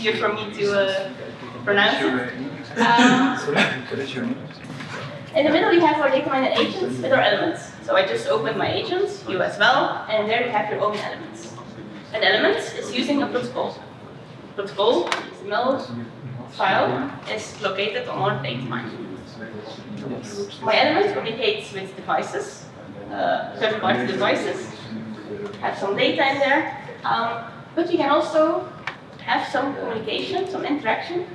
easier for me to uh, pronounce it. Um, What is your name? in the middle, you have our DataMiner agents with our elements. So I just opened my agents, you as well, and there you have your own elements. An element is using a protocol. Protocol, is XML file, is located on our. My element communicates with devices, uh, third-party devices, have some data in there, um, but you can also have some communication, some interaction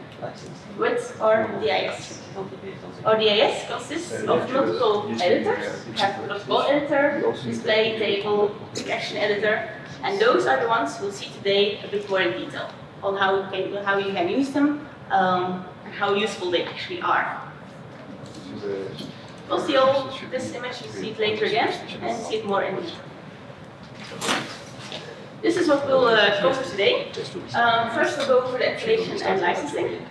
with our DIS. Our DIS consists of multiple editors. We have protocol editor, display, table, action editor, and those are the ones we'll see today a bit more in detail on how you can, how you can use them um, and how useful they actually are. We'll see all this image, you see it later again, and see it more in detail. This is what we'll uh, cover today. Um, first, we'll go over the installation and licensing.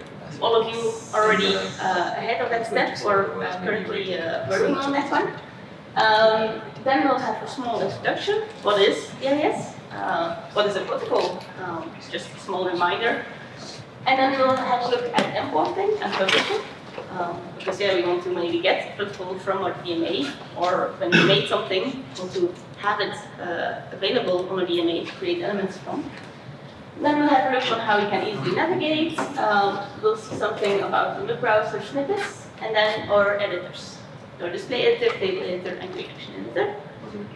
All of you already uh, ahead of that step or uh, currently uh, working on that one. Um, then we'll have a small introduction. What is DIS? Uh, what is a protocol? Um, just a small reminder. And then we'll have a look at importing and publishing. Um, because yeah, we want to maybe get protocol from our DMA, or when we made something, want to have it uh, available on a DMA to create elements from. Then we'll have a look on how we can easily navigate. Um, we'll see something about the MIB browser snippets, and then our editors. So display editor, table editor, and QAction editor.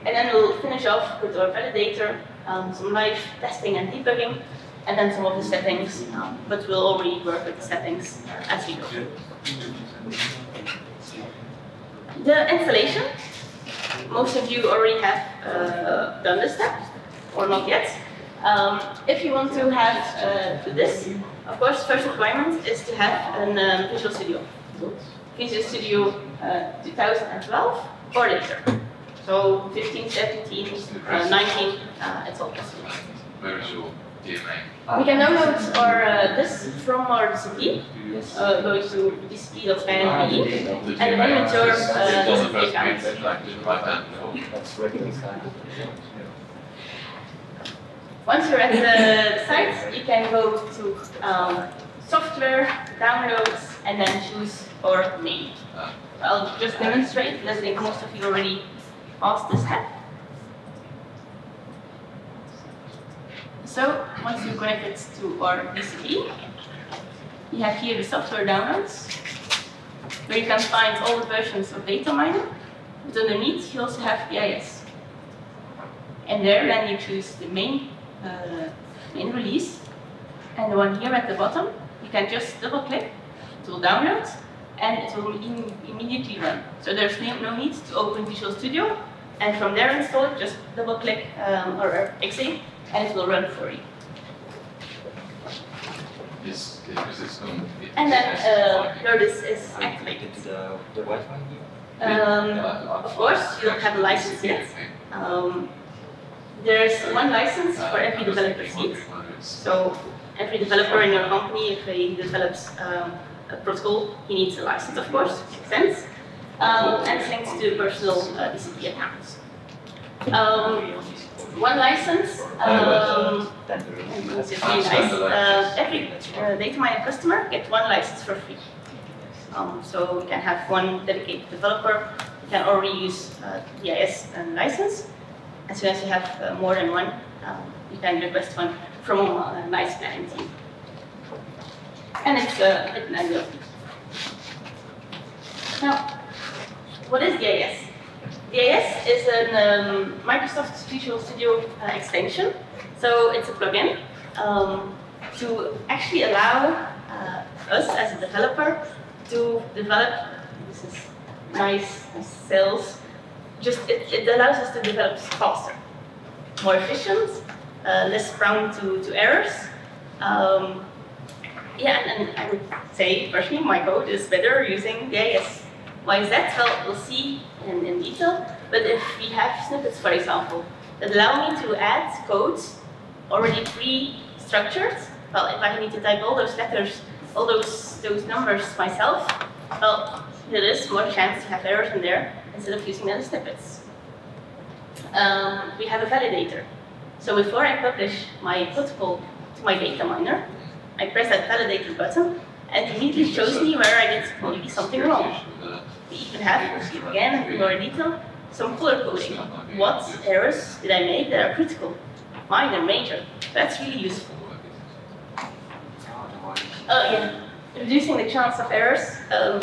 And then we'll finish off with our validator, um, some live testing and debugging, and then some of the settings, um, but we'll already work with the settings as we go. The installation, most of you already have uh, done this step, or not yet. Um, if you want to have uh, this, of course, first requirement is to have an um, Visual Studio. Visual Studio uh, 2012 or later. So 15, 17, uh, 19, uh, it's all possible. Where is your DMA? We can download our, uh, DIS from our DCP, uh, going to dcp.nl.be, and then with your uh, It the DCP first account. page, like, just write that before. Once you're at the site, you can go to um, software, downloads, and then choose our name. Ah. I'll just demonstrate, because I think most of you already asked this step. So, once you connect it to our DCP, you have here the software downloads, where you can find all the versions of DataMiner, but underneath you also have DIS. And there then you choose the main, uh, main release, and the one here at the bottom, you can just double click, it will download, and it will im- immediately run. So there's no need to open Visual Studio, and from there install it, just double click um, or exe, and it will run for you. Yes, because it's going to be. And then uh, here this is activated. Into the, the Wi-Fi here? Um, of course, you don't have a license yet. Um, there's one license for every developer seat. So every developer in your company, if he develops um, a protocol, he needs a license, of course, makes sense. Um, and it's linked to personal uh, DCP accounts. Um, one license, um, and it's just really nice. Uh, every uh, DataMiner customer get one license for free. Um, so you can have one dedicated developer, you can already use uh, DIS and license. As soon as you have uh, more than one, um, you can request one from a nice planning team. And it's uh, an annual fee. Now, what is DIS? DIS is a um, Microsoft Visual Studio uh, extension. So it's a plugin um, to actually allow uh, us as a developer to develop, this is nice, sales, just it, it allows us to develop faster, more efficient, uh, less prone to, to errors. Um, yeah, and, and I would say personally my code is better using DIS. Why is that? Well, we'll see in, in detail. But if we have snippets, for example, that allow me to add codes already pre-structured, well, if I need to type all those letters, all those those numbers myself, well, there is more chance to have errors in there. instead of using them as snippets. Um, we have a validator. So before I publish my protocol to my DataMiner, I press that validator button and it immediately shows me where I did maybe something wrong. We even have, again in more detail, some color coding. What errors did I make that are critical, minor, major? That's really useful. Oh yeah, reducing the chance of errors. Um,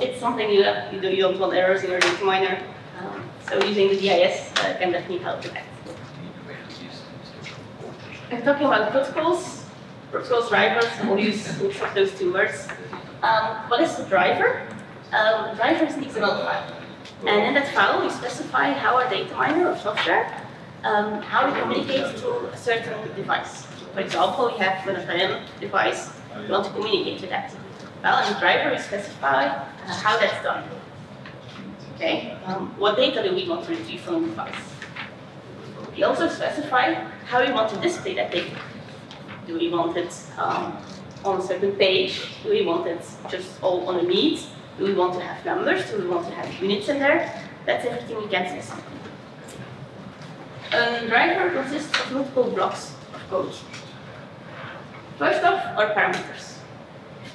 it's something you, you, do, you don't want errors in your DataMiner. Um, so using the DIS uh, can definitely help with that. And talking about protocols, protocols drivers, we'll use those two words. Um, what is the driver? Um, driver an XML file. And in that file, we specify how our DataMiner or software, um, how it communicates to a certain device. For example, we have an FM device, we want to communicate to that. Well, in the driver, we specify uh, how that's done. Okay, um, what data do we want to retrieve from the device? We also specify how we want to display that data. Do we want it um, on a certain page? Do we want it just all on a meet? Do we want to have numbers? Do we want to have units in there? That's everything we can specify. A driver consists of multiple blocks of code. First off, our parameters.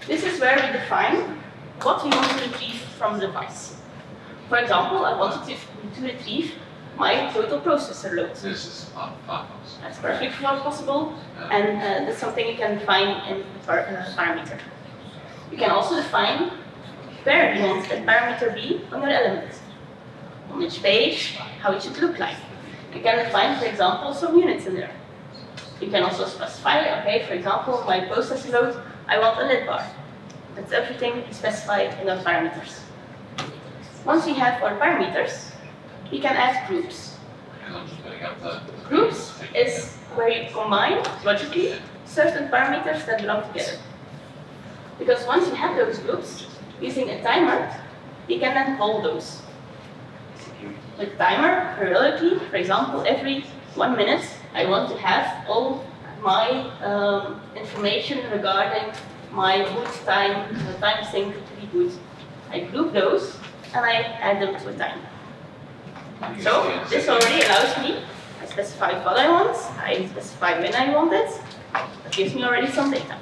This is where we define what we want to retrieve from the device. For example, I wanted to, to retrieve my total processor load. This is. That's perfectly possible, and uh, that's something you can define in the par uh, parameter. You can also define where want that parameter b on your element. On which page, how it should look like. You can define, for example, some units in there. You can also specify, okay, for example, my processor load, I want a lid bar. That's everything specified in those parameters. Once we have our parameters, we can add groups. Groups is where you combine, logically, certain parameters that belong together. Because once you have those groups, using a timer, you can then call those. With timer, periodically, for example, every one minute, I want to have all my um, information regarding my boot time, the time sync to be good. I group those, and I add them to a timer. So this already allows me, I specify what I want, I specify when I want it, it gives me already some data.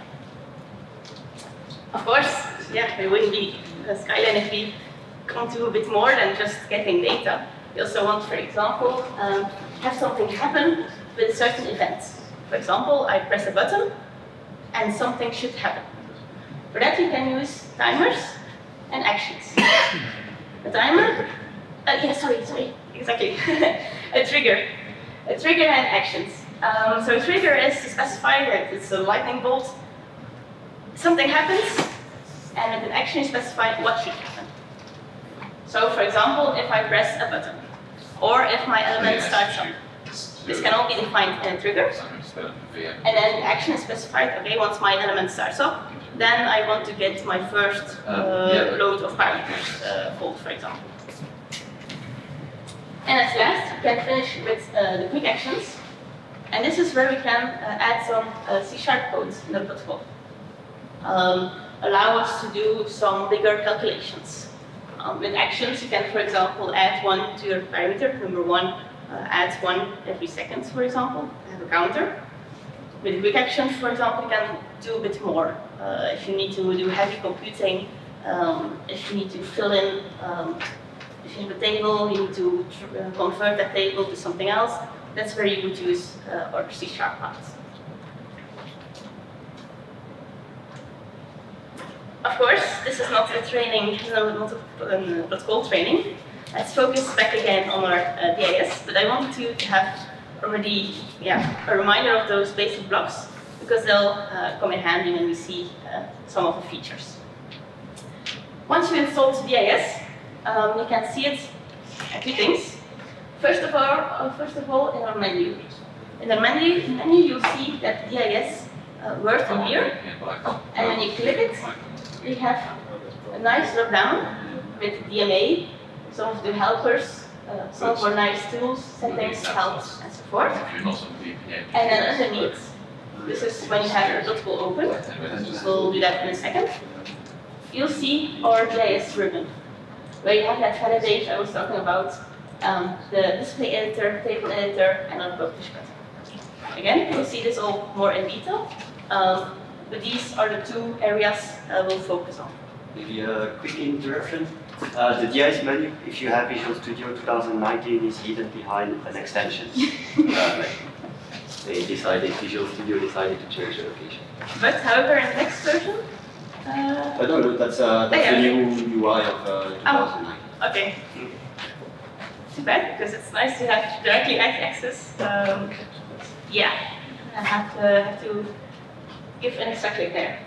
Of course, yeah, it wouldn't be a Skyline if we come to a bit more than just getting data. We also want, for example, um, have something happen with certain event. For example, I press a button and something should happen. For that, you can use timers and actions. A timer, uh, yeah, sorry, sorry, exactly. a trigger. A trigger and actions. Um, so a trigger is to specify that it's a lightning bolt. Something happens, and action you specify what should happen. So for example, if I press a button, or if my element starts up, this can all be defined in a trigger. And then action is specified, okay, once my element starts up, then I want to get my first uh, load of parameters uh, called, for example. And at last, we can finish with uh, the QActions. And this is where we can uh, add some uh, C-sharp code in the protocol. Um, allow us to do some bigger calculations. Um, with actions, you can, for example, add one to your parameter. Number one uh, adds one every second, for example, have a counter. With QActions, for example, you can do a bit more. Uh, if you need to do heavy computing, um, if you need to fill in, um, if you have a table, you need to uh, convert that table to something else, that's where you would use uh, our C-sharp parts. Of course, this is not a training, no, not a um, protocol training. Let's focus back again on our uh, DIS, but I wanted to have already yeah, a reminder of those basic blocks because they'll uh, come in handy when we see uh, some of the features. Once you install DIS, um, you can see it at two things. First of all, uh, first of all, in our menu. In the menu, menu you'll see that DIS uh, word in here, and when you click it, we have a nice drop down with DMA, some of the helpers, uh, some of our nice tools, settings, help, and so forth. And then underneath, this is when you have your protocol open, we'll do that in a second, you'll see our DIS ribbon. where you have that header page I was talking about, um, the display editor, table editor, and on publish button. Again, you'll see this all more in detail, um, but these are the two areas uh, we'll focus on. Maybe a quick interruption. Uh, the DIS menu, if you have Visual Studio 2019, is hidden behind an extension. uh, they decided, Visual Studio decided to change the location. But however, in the next version, uh, I don't know, that's, uh, that's yeah, the okay. new UI of uh, 2009. okay. Too bad, because it's nice to have directly access. Um, yeah, I have to, have to give an click there.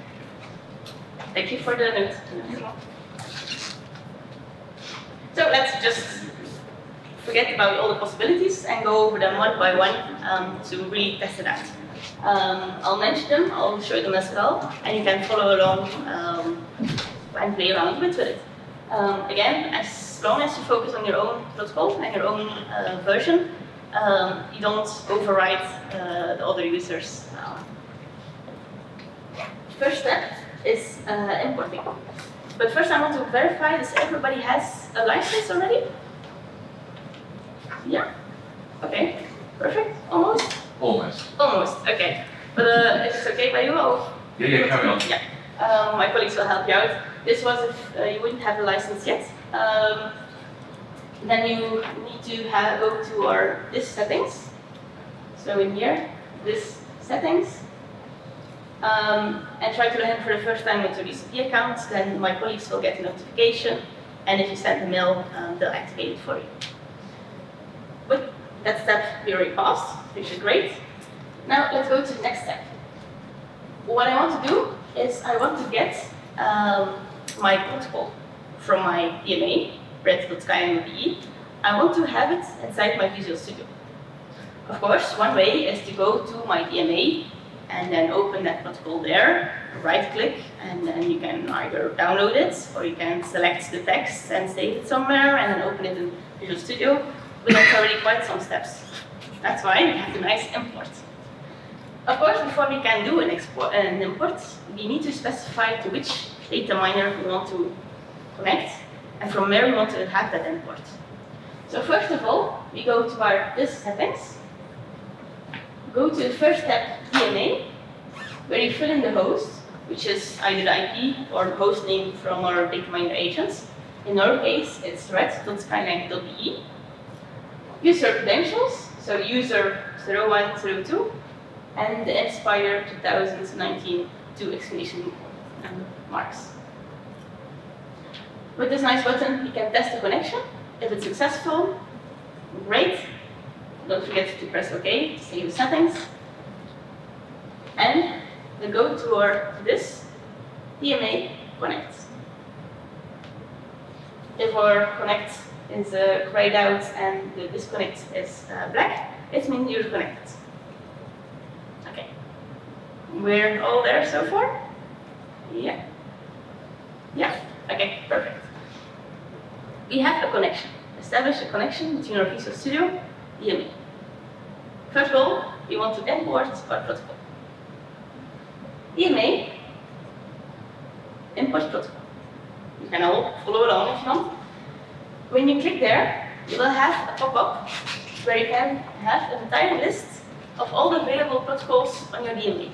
Thank you for the note. So let's just forget about all the possibilities and go over them one by one um, to really test it out. Um, I'll mention them, I'll show them as well, and you can follow along um, and play around a bit with it. Um, again, as long as you focus on your own protocol and your own uh, version, um, you don't override uh, the other users. Um, first step is uh, importing. But first I want to verify this everybody has a license already? Yeah? Okay, perfect, almost? Almost. Almost, okay. But uh, if it's okay by you, I'll Yeah, yeah, carry on. yeah, um, my colleagues will help you out. This was if uh, you wouldn't have a license yet. Um, then you need to have, go to our DIS settings. So in here, DIS settings. Um, and try to log in for the first time with your DCP account. Then my colleagues will get a notification. And if you send a mail, um, they'll activate it for you. But that step we already passed, which is great. Now let's go to the next step. What I want to do is I want to get um, my protocol from my DMA, red.sky.be. I want to have it inside my Visual Studio. Of course, one way is to go to my DMA and then open that protocol there, right click, and then you can either download it or you can select the text and save it somewhere and then open it in Visual Studio. But that's already quite some steps. That's why we have the nice import. Of course, before we can do an, export, an import, we need to specify to which DataMiner we want to connect, and from where we want to have that import. So first of all, we go to our DIS settings, go to the first step, DMA, where you fill in the host, which is either the IP or the host name from our DataMiner agents. In our case, it's red.skyline.be. User credentials, so user 0102, and the Inspire 2019 two exclamation marks. With this nice button, you can test the connection. If it's successful, great. Don't forget to press OK to save the settings. And the go to our DIS DMA connect. If our connect is uh, grayed out and the disconnect is uh, black, it means you're connected. Okay. We're all there so far? Yeah. Yeah. Okay, perfect. We have a connection. Establish a connection between our Visual Studio DMA. First of all, we want to import our protocol. DMA import protocol. You can all follow along if you want. When you click there, you will have a pop-up where you can have an entire list of all the available protocols on your DMA.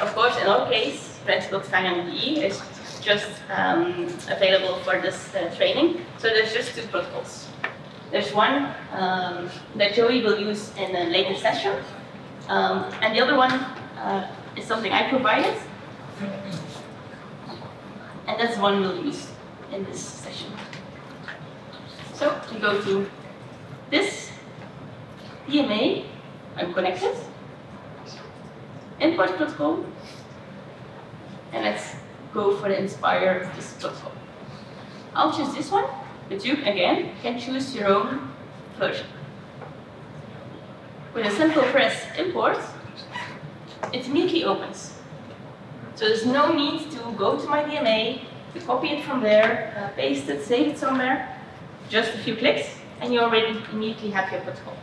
Of course, in our case, Red.skyline.be is just um, available for this uh, training, so there's just two protocols. There's one um, that Joey will use in a later session, um, and the other one uh, is something I provided, and that's one we'll use in DIS session. So we go to DIS DMA, I'm connected, import protocol, and let's go for the Inspire this protocol. I'll choose this one, but you again can choose your own version. With a simple press import, it immediately opens. So there's no need to go to my DMA, to copy it from there, uh, paste it, save it somewhere. Just a few clicks, and you already immediately have your protocol.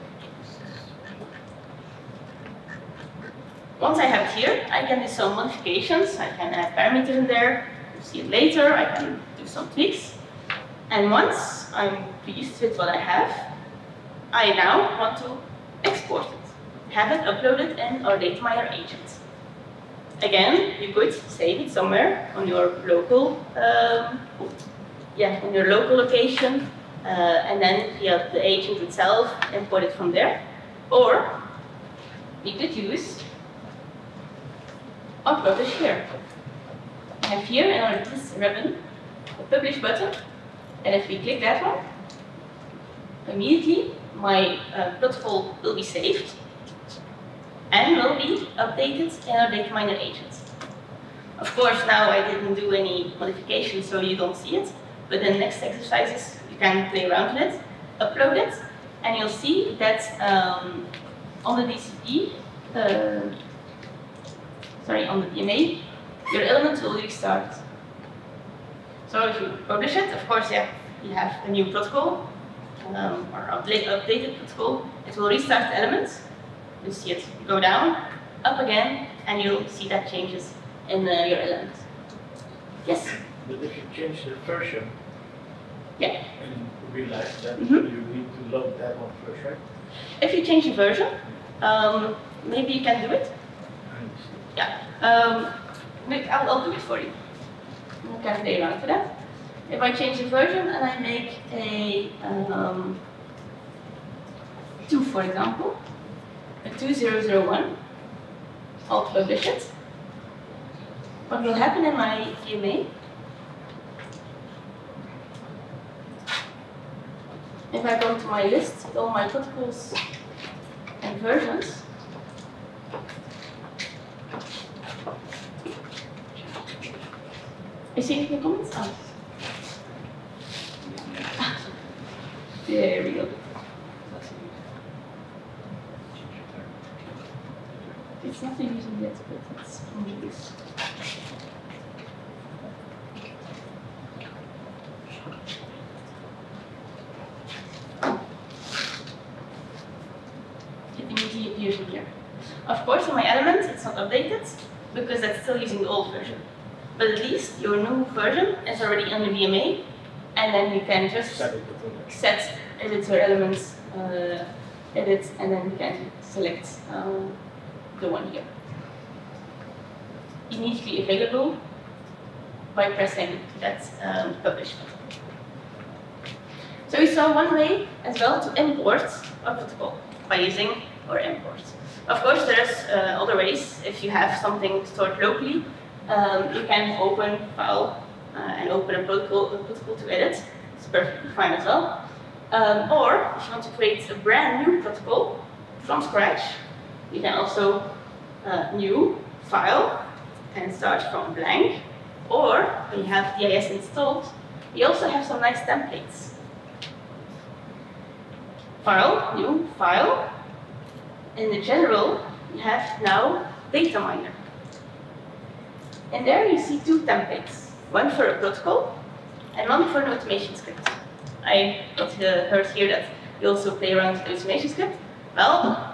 Once I have it here, I can do some modifications. I can add parameters in there. You'll see it later. I can do some tweaks. And once I'm pleased with what I have, I now want to export it, have it uploaded in our DataMiner agent. Again, you could save it somewhere on your local, um, yeah, on your local location, uh, and then via the agent itself import it from there. Or we could use our publish here. I have here in our DIS ribbon a publish button, and if we click that one, immediately my uh, protocol will be saved and will be updated in our DataMiner agent. Of course, now I didn't do any modifications, so you don't see it, but in the next exercises, you can play around with it, upload it, and you'll see that um, on the DCP, uh, sorry, on the DMA, your element will restart. So if you publish it, of course, yeah, you have a new protocol, um, or update, updated protocol. It will restart the elements. You see it go down, up again, and you'll see that changes in uh, your element. Yes? But if you change the version Yeah. and realize that Mhm. you need to load that one first, right? If you change the version, um, maybe you can do it. Um, maybe I'll, I'll do it for you. You can play around with that. If I change the version and I make a um, 2, for example, 2001, I'll publish it. What will happen in my DMA? If I go to my list with all my protocols and versions, I see any comments? Oh. There we go. It's not using yet, but it's on this. It immediately appears in here. Of course, in my element, it's not updated because that's still using the old version. But at least your new version is already on the DMA, and then you can just Set it to editor elements, uh, edit, and then you can select um, the one here. Immediately available by pressing that um, publish button. So we saw one way as well to import a protocol by using or import. Of course, there's uh, other ways. If you have something stored locally, um, you can open file uh, and open a protocol, a protocol to edit. It's perfectly fine as well. Um, or if you want to create a brand new protocol from scratch, you can also uh, new file and start from blank. Or when you have DIS installed, we also have some nice templates. File, new file. In the general, you have now DataMiner. And there you see two templates, one for a protocol and one for an automation script. I got uh, heard here that you also play around with automation script. Well,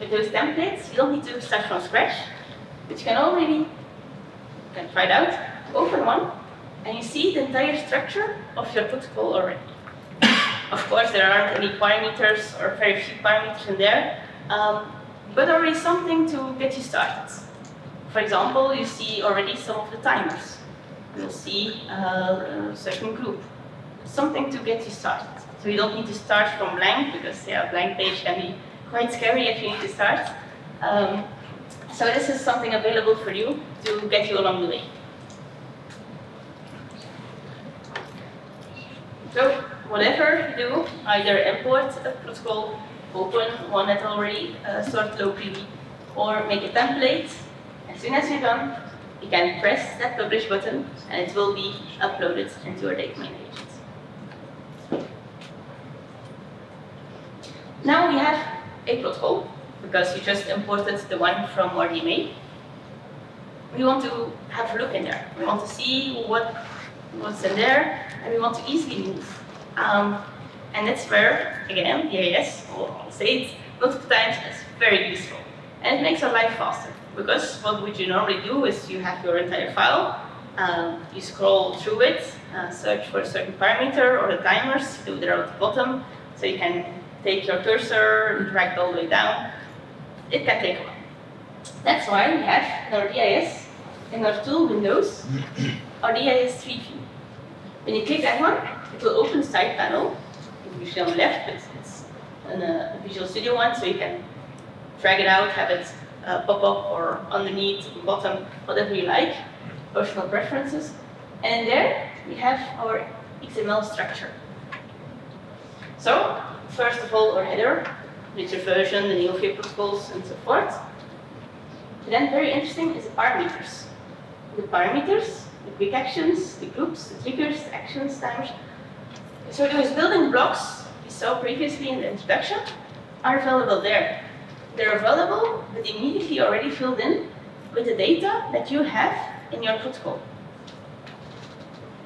with those templates, you don't need to start from scratch, but you can already, you can try it out, open one, and you see the entire structure of your protocol already. of course, there aren't any parameters or very few parameters in there, um, but already something to get you started. For example, you see already some of the timers. You'll see uh, a certain group. Something to get you started. So you don't need to start from blank because yeah, blank page can be quite scary if you need to start. Um, so this is something available for you to get you along the way. So whatever you do, either import a protocol, open one that already uh, stored locally, or make a template. As soon as you're done, you can press that publish button and it will be uploaded into your DataMiner agent. Now we have a protocol because you just imported the one from our DMA. We want to have a look in there. We want to see what what's in there and we want to easily move. Um, and that's where, again, DIS, I'll say it multiple times, is very useful. And it makes our life faster because what would you normally do is you have your entire file, um, you scroll through it, uh, search for a certain parameter or the timers, do there at the bottom. So you can take your cursor, and drag it all the way down. It can take a while. That's why we have in our DIS, in our tool windows, our DIS tree view. When you click that one, it will open the side panel, usually on the left, but it's uh, a Visual Studio one, so you can drag it out, have it uh, pop up or underneath, bottom, whatever you like, personal preferences. And there we have our XML structure. So, first of all, our header, with version, the your protocols, and so forth. And then very interesting is the parameters. The parameters, the QActions, the groups, the triggers, the actions, timers. So those building blocks we saw previously in the introduction are available there. They're available, but immediately already filled in with the data that you have in your protocol.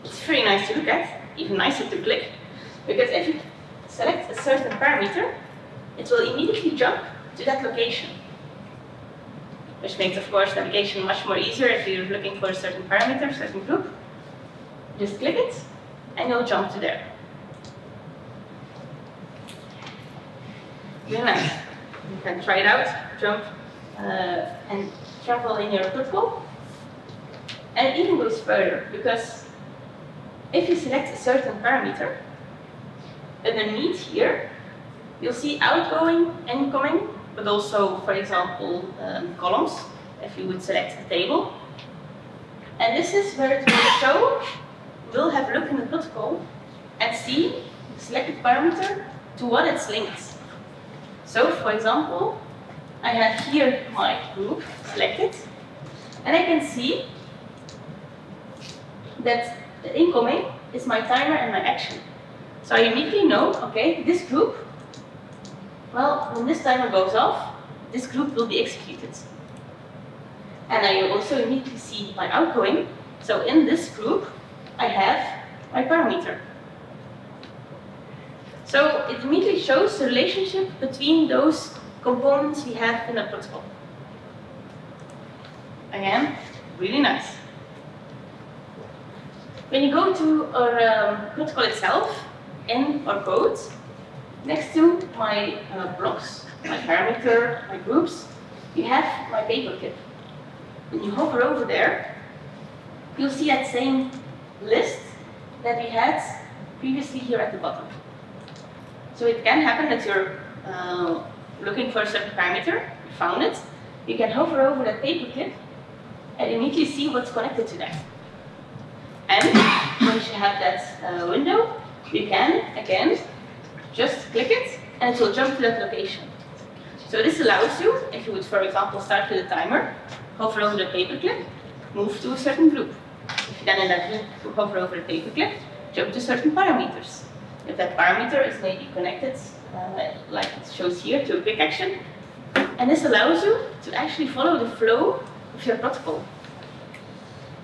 It's very nice to look at, even nicer to click, because if you select a certain parameter, it will immediately jump to that location. Which makes, of course, navigation much more easier if you're looking for a certain parameter, certain group. Just click it, and you'll jump to there. Very nice. You can try it out, jump, uh, and travel in your protocol. And it even goes further, because if you select a certain parameter, underneath here, you'll see outgoing, incoming, but also, for example, um, columns, if you would select a table. And this is where it will show, we'll have a look in the protocol and see the selected parameter to what it's linked. So, for example, I have here my group selected, and I can see that the incoming is my timer and my action. So I immediately know, okay, this group, well, when this timer goes off, this group will be executed. And I also immediately see my outgoing. So in this group, I have my parameter. So it immediately shows the relationship between those components we have in a protocol. Again, really nice. When you go to our um, protocol itself, in our code, next to my uh, blocks, my parameter, my groups, you have my paperclip. When you hover over there, you'll see that same list that we had previously here at the bottom. So it can happen that you're uh, looking for a certain parameter, you found it, you can hover over that paperclip and immediately see what's connected to that. And once you have that uh, window, you can, again, just click it and it will jump to that location. So this allows you, if you would, for example, start with a timer, hover over the paperclip, move to a certain group. If you then in that group hover over the paperclip, jump to certain parameters. If that parameter is maybe connected, uh, like it shows here, to a QAction, and this allows you to actually follow the flow of your protocol.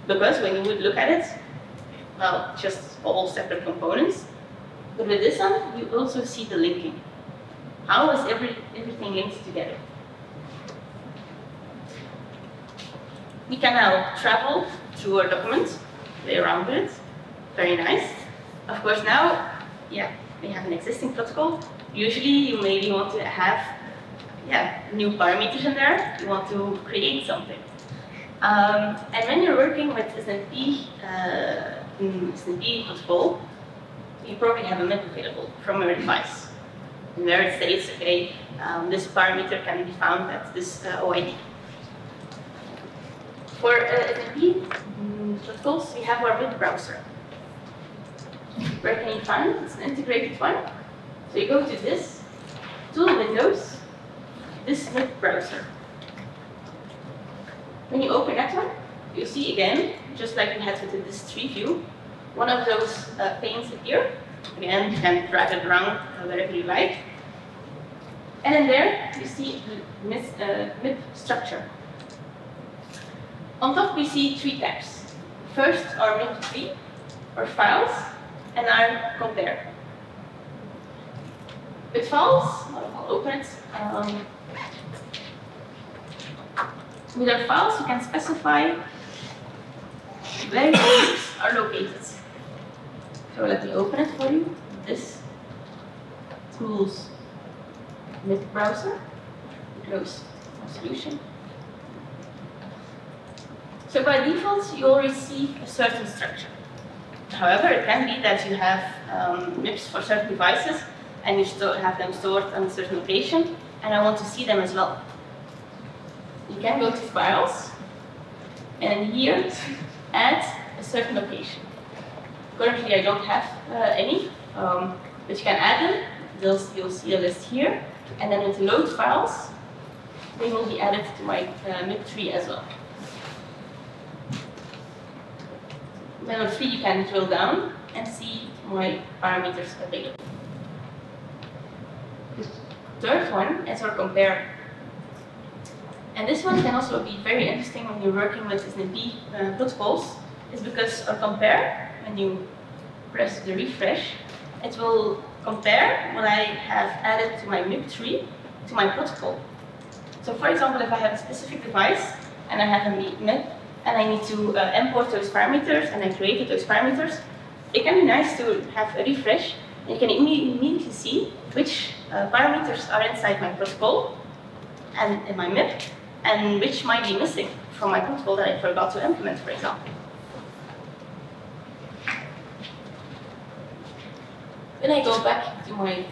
Because when you would look at it, well, just all separate components, but with this one, you also see the linking. How is every, everything linked together? We can now travel through our document, play around with it. Very nice. Of course, now, yeah, we have an existing protocol. Usually, you maybe want to have, yeah, new parameters in there. You want to create something. Um, and when you're working with SNMP, uh, SNMP protocol, you probably have a map available from your device. And there it states, okay, um, this parameter can be found at this uh, OID. For uh, mm, protocols, we have our MIB browser. Where can you find it? It's an integrated one. So you go to DIS, tool windows, DIS MIB browser. When you open that one, you see again, just like we had with this tree view, one of those uh, panes appear. Again, you can drag it around wherever you like. And in there, you see the MIB, uh, structure. On top, we see three tabs. First, our MIB tree, our files, and our compare. With files, I'll open it. Um, with our files, you can specify where groups are located. So let me open it for you. DIS tools MIB browser. Close solution. So by default, you already see a certain structure. However, it can be that you have um, MIBs for certain devices and you have them stored on a certain location, and I want to see them as well. You can go to Files, and here, add a certain location. Currently, I don't have uh, any, um, but you can add them. They'll, you'll see a list here, and then with load files, they will be added to my uh, MIB tree as well. Level 3 you can drill down and see my parameters available. The third one is our compare. And this one can also be very interesting when you're working with SNMP uh, protocols, is because our compare, when you press the refresh, it will compare what I have added to my MIB tree to my protocol. So for example, if I have a specific device and I have a MIB and I need to uh, import those parameters and I created those parameters, it can be nice to have a refresh and you can immediately see which uh, parameters are inside my protocol and in my MIB and which might be missing from my protocol that I forgot to implement, for example. When I go back to my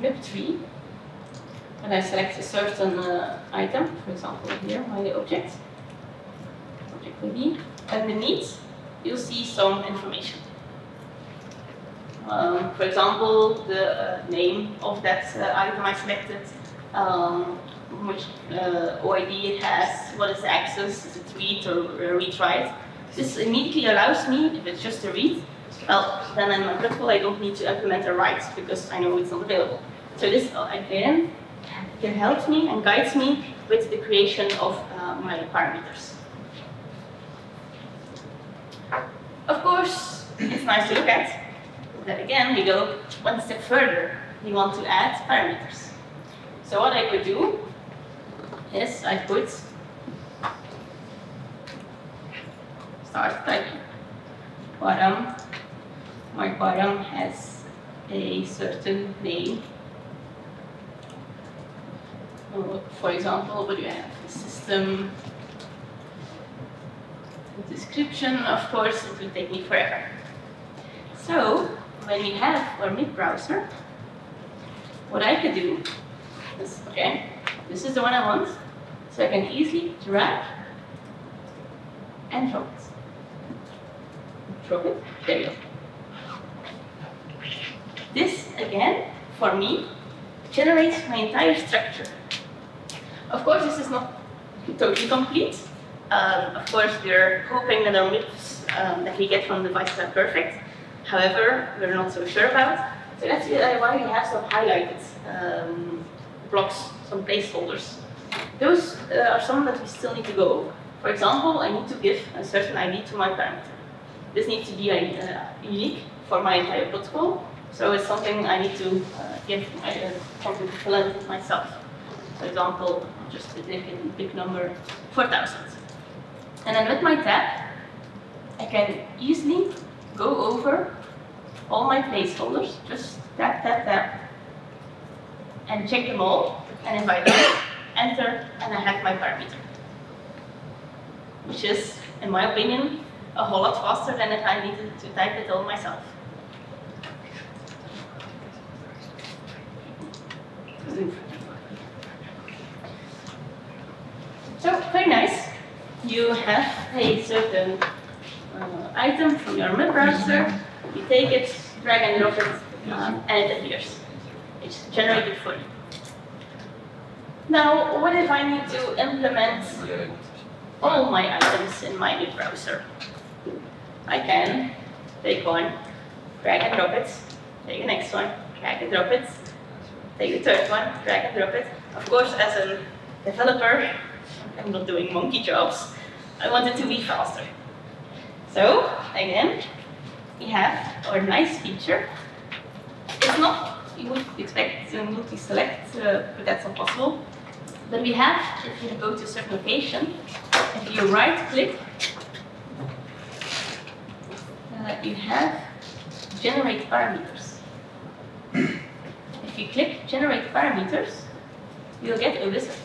MIB tree, and I select a certain uh, item, for example here, my object, object ID, underneath you'll see some information. Um, for example, the uh, name of that uh, item I selected, um, which uh, OID it has, what is the access, is it read or read write. This immediately allows me, if it's just a read, well, then in my protocol I don't need to implement the write because I know it's not available. So this uh, again can help me and guides me with the creation of uh, my parameters. Of course, it's nice to look at, but again, we go one step further. We want to add parameters. So what I could do is I put start typing. Bottom, my bottom has a certain name for example, what do you have? The system description, of course, it will take me forever. So, when we have our MIB browser, what I could do is, okay, this is the one I want, so I can easily drag and drop it. Drop it, there you go. This, again, for me, generates my entire structure. Of course, this is not totally complete. Um, of course, we're hoping that our MIBs um, that we get from the devices are perfect. However, we're not so sure about. So that's why we have some highlighted um, blocks, some placeholders. Those uh, are some that we still need to go over. For example, I need to give a certain ID to my parameter. This needs to be uh, unique for my entire protocol, so it's something I need to uh, something to fill in myself. For example, just a big number, 4,000. And then with my tab, I can easily go over all my placeholders, just tap, tap, tap, and check them all. And if I don't, enter, and I have my parameter. Which is, in my opinion, a whole lot faster than if I needed to type it all myself. So, very nice. You have a certain uh, item from your MIB browser, you take it, drag and drop it, um, and it appears. It's generated for you. Now, what if I need to implement all my items in my MIB browser? I can take one, drag and drop it, take the next one, drag and drop it, take the third one, drag and drop it. Of course, as a developer, I'm not doing monkey jobs. I want it to be faster. So, again, we have our nice feature. It's not, you would expect to multi-select, uh, but that's not possible. But we have, if you go to a certain location, if you right-click, uh, you have generate parameters. You click generate parameters, you'll get a wizard.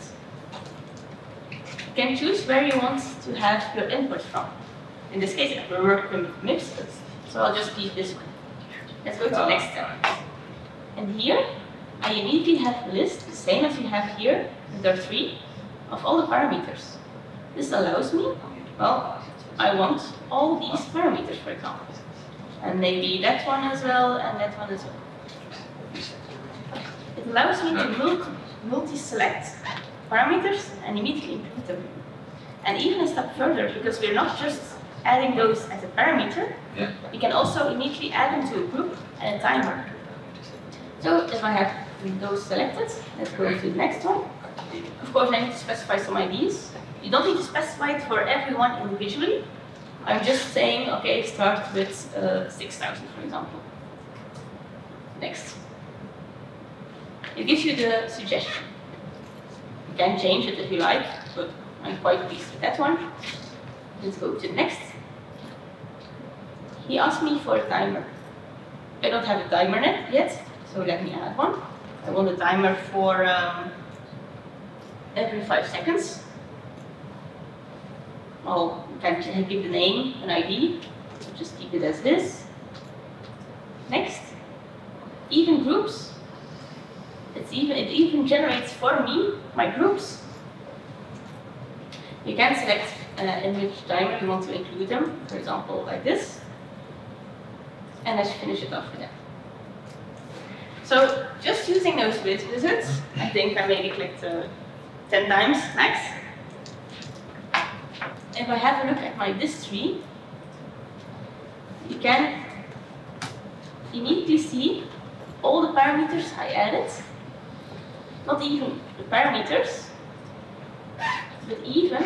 You can choose where you want to have your input from. In this case, we're working with MIBs, so I'll just leave this one. Let's go to the next step. And here, I immediately have a list, the same as you have here, there are three, of all the parameters. This allows me, well, I want all these parameters, for example. And maybe that one as well, and that one as well. It allows me to multi- multi-select parameters and immediately include them. And even a step further, because we're not just adding those as a parameter, Yeah. we can also immediately add them to a group and a timer. So if I have those selected, let's go to the next one. Of course, I need to specify some IDs. You don't need to specify it for everyone individually. I'm just saying, okay, start with uh, 6,000, for example. Next. It gives you the suggestion. You can change it if you like, but I'm quite pleased with that one. Let's go to the next. He asked me for a timer. I don't have a timer yet, so let me add one. I want a timer for um, every five seconds. I'll can give the name, an ID, so just keep it as this. Next, even groups. It's even it even generates for me my groups. You can select uh, in which timer you want to include them, for example, like this. And let's finish it off with that. So just using those wiz- wizards, I think I maybe clicked uh, 10 times max. If I have a look at my this tree, you can immediately see all the parameters I added. Not even the parameters, but even,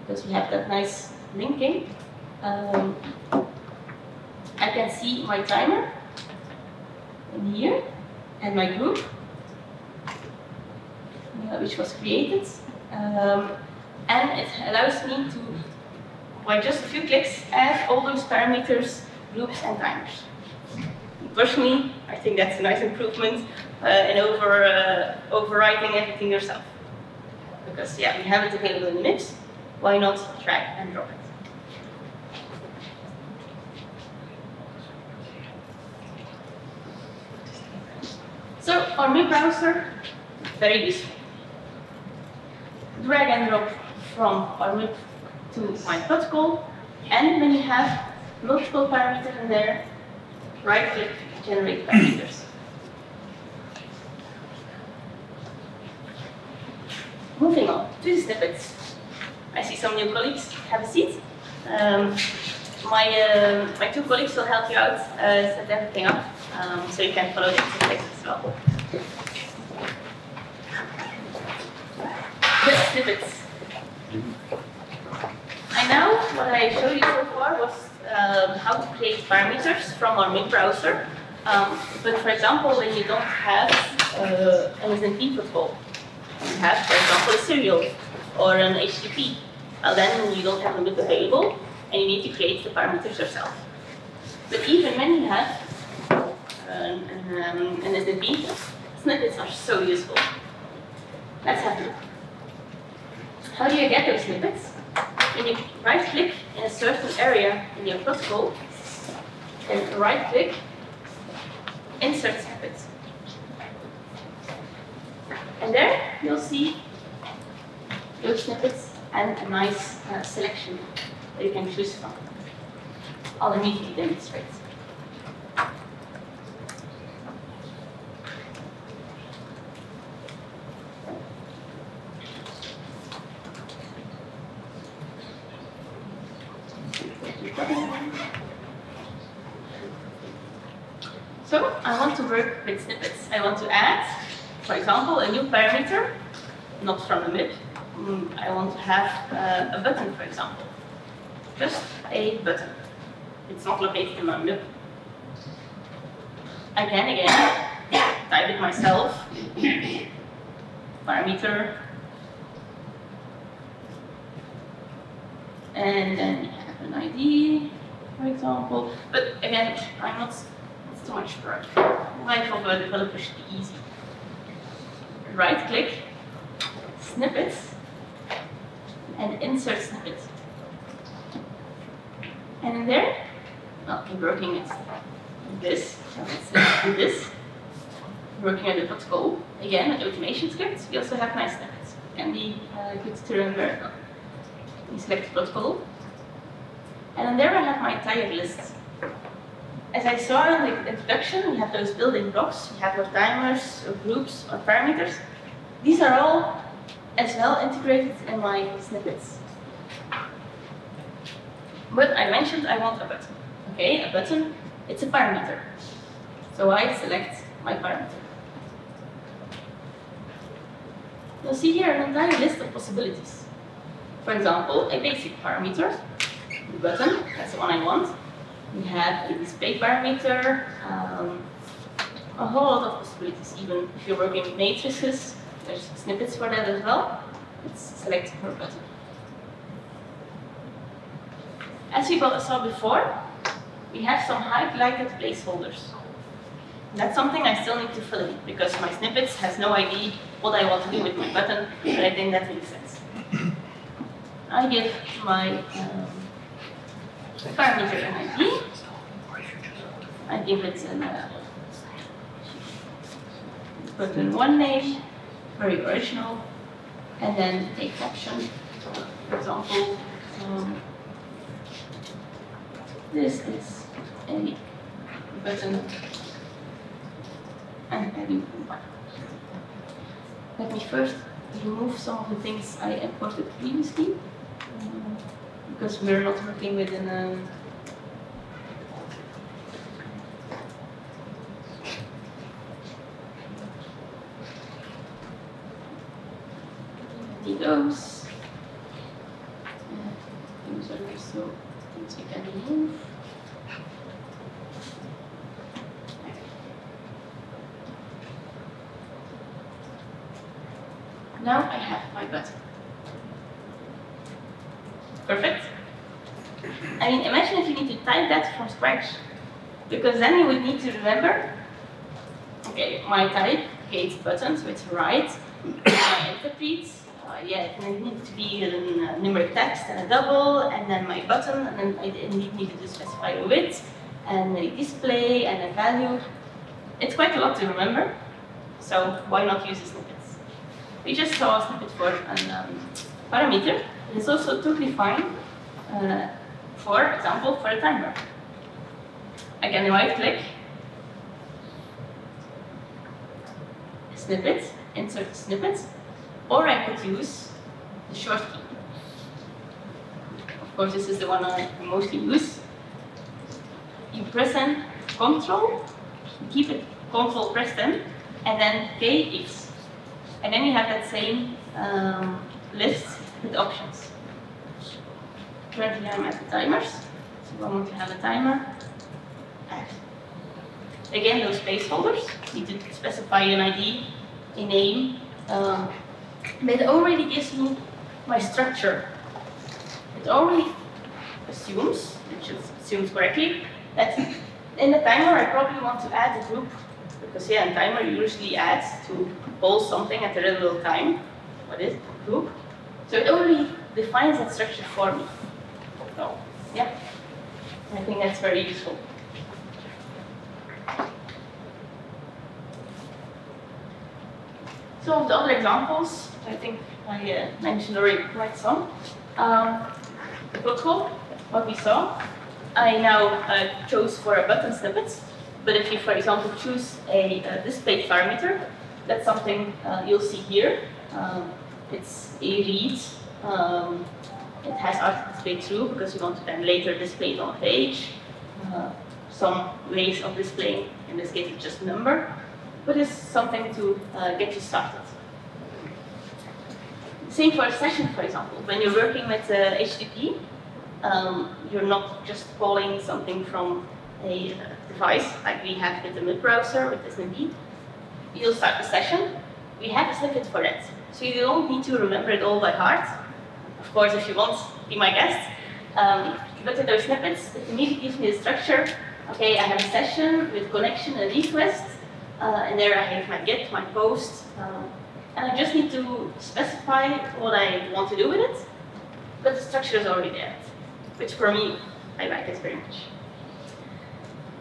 because we have that nice linking, um, I can see my timer in here and my group, uh, which was created. Um, and it allows me to, by just a few clicks, add all those parameters, groups, and timers. Personally, I think that's a nice improvement uh, in over, uh, overwriting everything yourself. Because yeah, we have it available in MIBs, why not drag and drop it? So our MIB browser, very useful. Drag and drop from our MIB to my protocol, and when you have multiple parameters in there, right click, generate parameters. Moving on to the snippets. Some new colleagues. Have a seat. Um, my, uh, my two colleagues will help you out, uh, set everything up, um, so you can follow the interface as well. The snippets. I know what I showed you so far was um, how to create parameters from our MIB browser. Um, but for example, when you don't have uh, an SNMP protocol, you have, for example, a serial or an HTTP, well, then you don't have a available and you need to create the parameters yourself. But even when you have an, um, an SNMP, snippets are so useful. Let's have a look. How do you get those snippets? When you right click in a certain area in your protocol, and right click, insert snippets. And there you'll see those snippets and a nice uh, selection that you can choose from. I'll immediately demonstrate. So I want to work with snippets. I want to add, for example, a new parameter, not from a MIB. Mm, I want to have uh, a button, for example. Just a button. It's not located in my MIB. I can again type it myself. Parameter. And then you have an ID, for example. But again, I'm not too much work. Life of a developer should be easy. Right click, snippets, and insert snippet. And in there, well, I'm working with this, so let's do this. Working on the protocol, again, an automation script. We also have nice snippets. Can be uh, good to remember. We select protocol. And then there I have my entire list. As I saw in the introduction, we have those building blocks. We have our timers, or groups, or parameters. These are all as well integrated in my snippets. But I mentioned I want a button. Okay, a button, it's a parameter. So I select my parameter. You'll see here an entire list of possibilities. For example, a basic parameter, the button, that's the one I want. We have a display parameter, um, a whole lot of possibilities. Even if you're working with matrices, there's snippets for that as well. Let's select per button. As we saw before, we have some highlighted placeholders. That's something I still need to fill in because my snippets has no idea what I want to do with my button, but I think that makes sense. I give my um, parameter an ID. I give it an uh, button one name, very original, and then a caption. For example, um, this is a button and a new one. Let me first remove some of the things I imported previously um, because we're not working with an those. Those are also things can remove. Now I have my button. Perfect. I mean, imagine if you need to type that from scratch, because then you would need to remember, okay, my type, it's button, so it's right, my interpret, uh, yeah, it needs to be uh, numeric text and a double, and then my button, and then I indeed needed to specify a width, and a display, and a value. It's quite a lot to remember, so why not use the snippets? We just saw a snippet for an um, parameter. It's also totally fine, uh, for example, for a timer. I can right click, snippet, insert snippet, or I could use the short key. Of course, this is the one I mostly use. You press in Control, keep it Control pressed in, and then KX. And then you have that same um, list with options. Currently I'm at the timers, so I want to have a timer. Again, those placeholders, you need to specify an ID, a name, um, but it already gives me my structure. It already assumes, which it assumes correctly, that in the timer I probably want to add a group because yeah, in timer you usually add to hold something at a relevant time. What is group? So it already defines that structure for me. So yeah, I think that's very useful. Some of the other examples, I think I uh, mentioned already quite some. Um, the protocol, what we saw, I now uh, chose for a button snippet, but if you, for example, choose a, a display parameter, that's something uh, you'll see here. Um, it's a read. Um, it has article display true because you want to then later display it on a page. Uh, some ways of displaying, in this case, it's just number, but it's something to uh, get you started. Same for a session, for example. When you're working with uh, HTTP, um, you're not just calling something from a uh, device like we have with the web browser with SNMP. You'll start the session. We have a snippet for that. So you don't need to remember it all by heart. Of course, if you want, be my guest. Um, but with those snippets, it immediately gives me the structure okay, I have a session with connection and request, and there I have my get, my post, um, and I just need to specify what I want to do with it, but the structure is already there, which for me, I like it very much.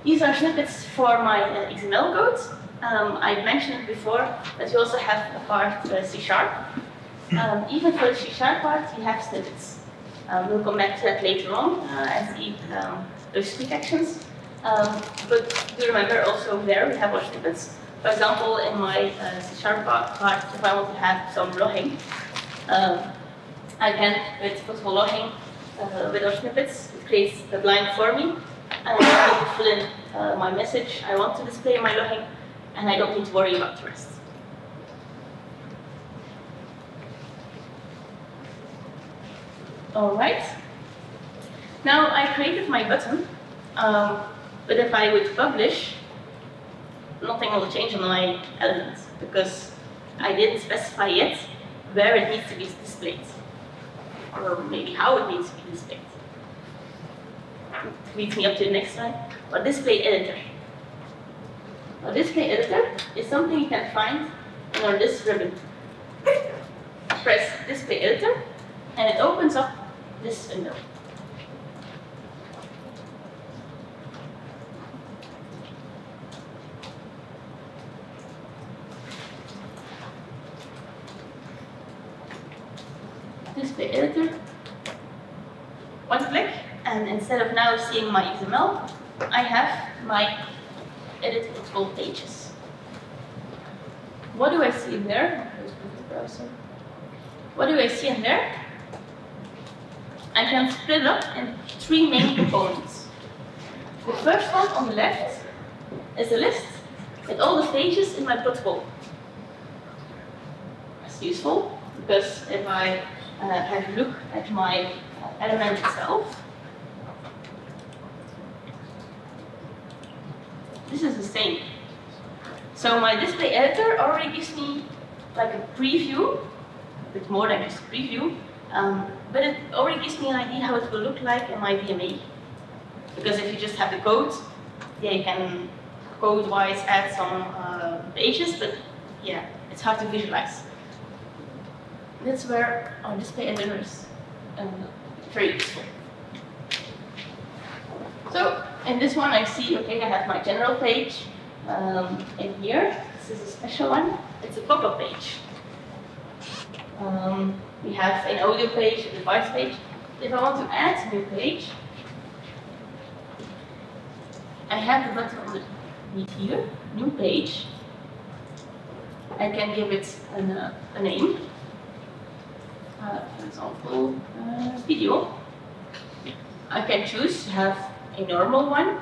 These are snippets for my uh, XML code. Um, I mentioned before, but you also have a part uh, C Sharp. Um, even for the C Sharp part, you have snippets. Um, we'll come back to that later on uh, and see um, those QActions. Um, but do remember also there we have our snippets. For example, in my uh, C Sharp part, if I want to have some logging, um, I can, with possible logging, uh, with our snippets, it creates a line for me. And I to fill in uh, my message I want to display in my logging, and I don't need to worry about the rest. All right. Now I created my button, um, but if I would publish, nothing will change on my element because I didn't specify yet where it needs to be displayed, or maybe how it needs to be displayed. Leads me up to the next slide. Or display editor. A display editor is something you can find under this ribbon. Press display editor, and it opens up this window. Display editor. One click, and instead of now seeing my XML, I have my editable pages. What do I see in there? What do I see in there? I can split up in three main components. The first one on the left is a list with all the pages in my protocol. That's useful because if I uh, have a look at my element itself, this is the same. So my display editor already gives me like a preview, a bit more than just a preview, um, but it already gives me an idea how it will look like in my DMA. Because if you just have the code, yeah, you can code-wise add some uh, pages, but yeah, it's hard to visualize. That's where our display editor is um, very useful. So in this one, I see, okay, I have my general page um, in here. This is a special one. It's a pop-up page. Um, we have an audio page, a device page. If I want to add a new page, I have the button underneath here, new page. I can give it an, uh, a name. For example, uh, video. I can choose to have a normal one,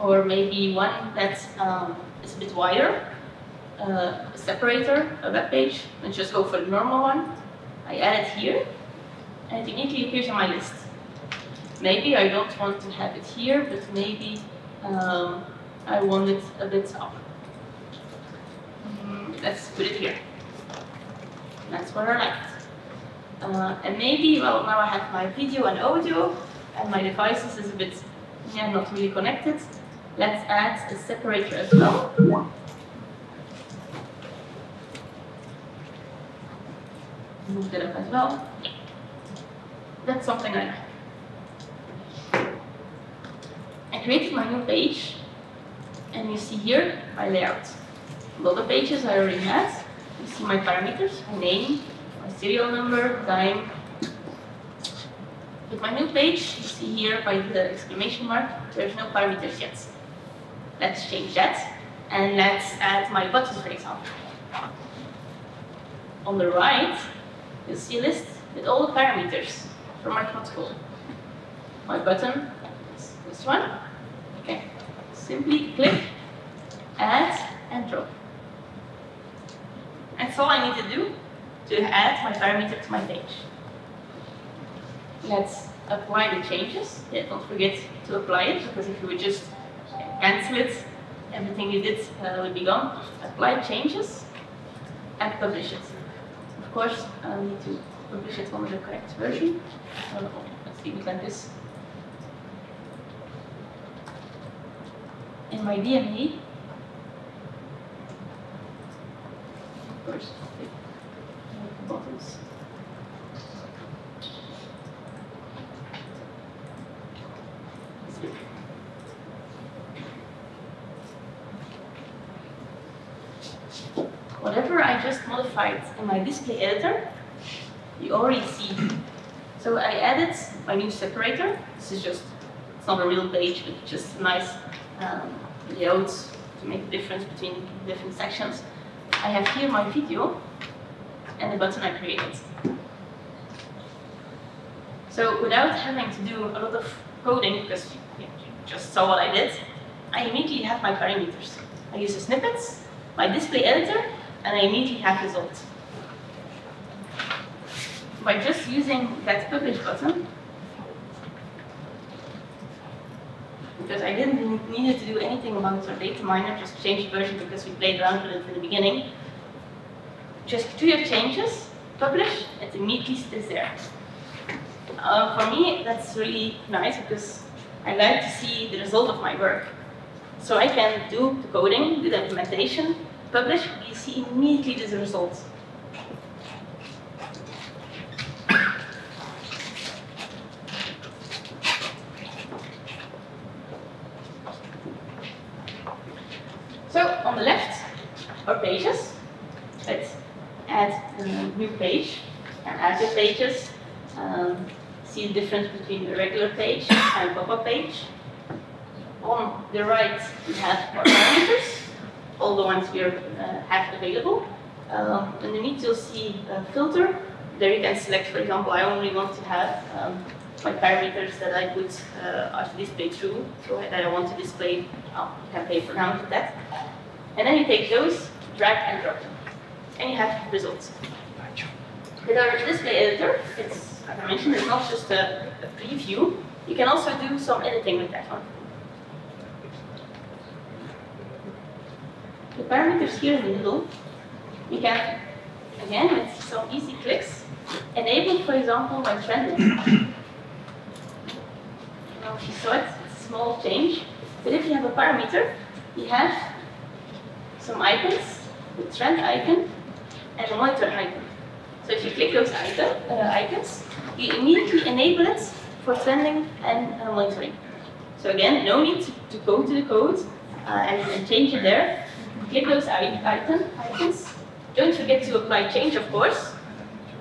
or maybe one that um, is a bit wider, uh, a separator, a web page, and just go for the normal one. I add it here, and it immediately appears on my list. Maybe I don't want to have it here, but maybe um, I want it a bit up. Mm, let's put it here. That's what I like it. Uh, and maybe, well, now I have my video and audio, and my devices is a bit yeah, not really connected. Let's add a separator as well. Move that up as well. That's something I like. I created my new page, and you see here my layout. All the pages I already had. You see my parameters, my name, serial number, time, with my new page, you see here by the exclamation mark, there's no parameters yet. Let's change that. And let's add my buttons, for example. On the right, you'll see a list with all the parameters for my protocol. My button is this one. Okay. Simply click, add, and drop. That's all I need to do to add my parameter to my page. Let's apply the changes. Yeah, don't forget to apply it, because if you would just cancel it, everything you did uh, would be gone. Apply changes and publish it. Of course, I need to publish it on the correct version. Let's leave it like this. in my DME, of first, Whatever I just modified in my display editor, you already see. So I added my new separator. This is just, it's not a real page, but just a nice um, layout to make the difference between different sections. I have here my video and the button I created. So without having to do a lot of coding, because you just saw what I did, I immediately have my parameters. I use the snippets, my display editor, and I immediately have results. By just using that publish button, because I didn't need to do anything about our DataMiner, just change the version because we played around with it in the beginning. Just do your changes, publish, it immediately stays there. Uh, for me, that's really nice because I like to see the result of my work. So I can do the coding, do the implementation, publish, you see immediately the results. So on the left are pages. New page and add the pages. Um, see the difference between a regular page and a pop-up page. On the right, we have our parameters, all the ones we are, uh, have available. Um, underneath, you'll see a filter. There you can select, for example, I only want to have um, my parameters that I put uh, display true, so that I want to display, oh, you can play around with that. And then you take those, drag and drop them, and you have results. With our display editor, it's, as I mentioned, it's not just a, a preview. You can also do some editing with that one. The parameters here in the middle, you can, again, with some easy clicks, enable, for example, my trending. Now, if you saw it, it's a small change. But if you have a parameter, you have some icons, the trend icon, and a monitor icon. So if you click those uh, icons, you immediately enable it for trending and uh, monitoring. So again, no need to, go to the code uh, and, and, change it there. Click those icon, icons. Don't forget to apply change, of course.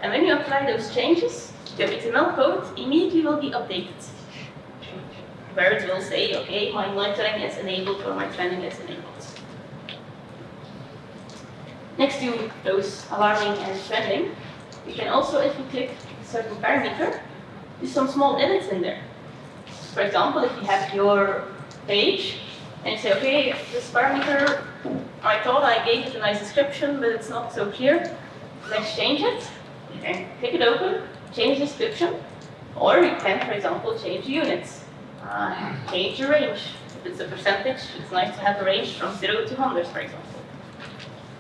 And when you apply those changes, your XML code immediately will be updated. Where it will say, okay, my monitoring is enabled or my trending is enabled. Next to those alarming and trending, you can also, if you click a certain parameter, do some small edits in there. For example, if you have your page and you say, okay, this parameter, I thought I gave it a nice description, but it's not so clear. Let's change it. Can click it open, change description, or you can, for example, change units, uh, change the range. If it's a percentage, it's nice to have a range from 0 to 100, for example.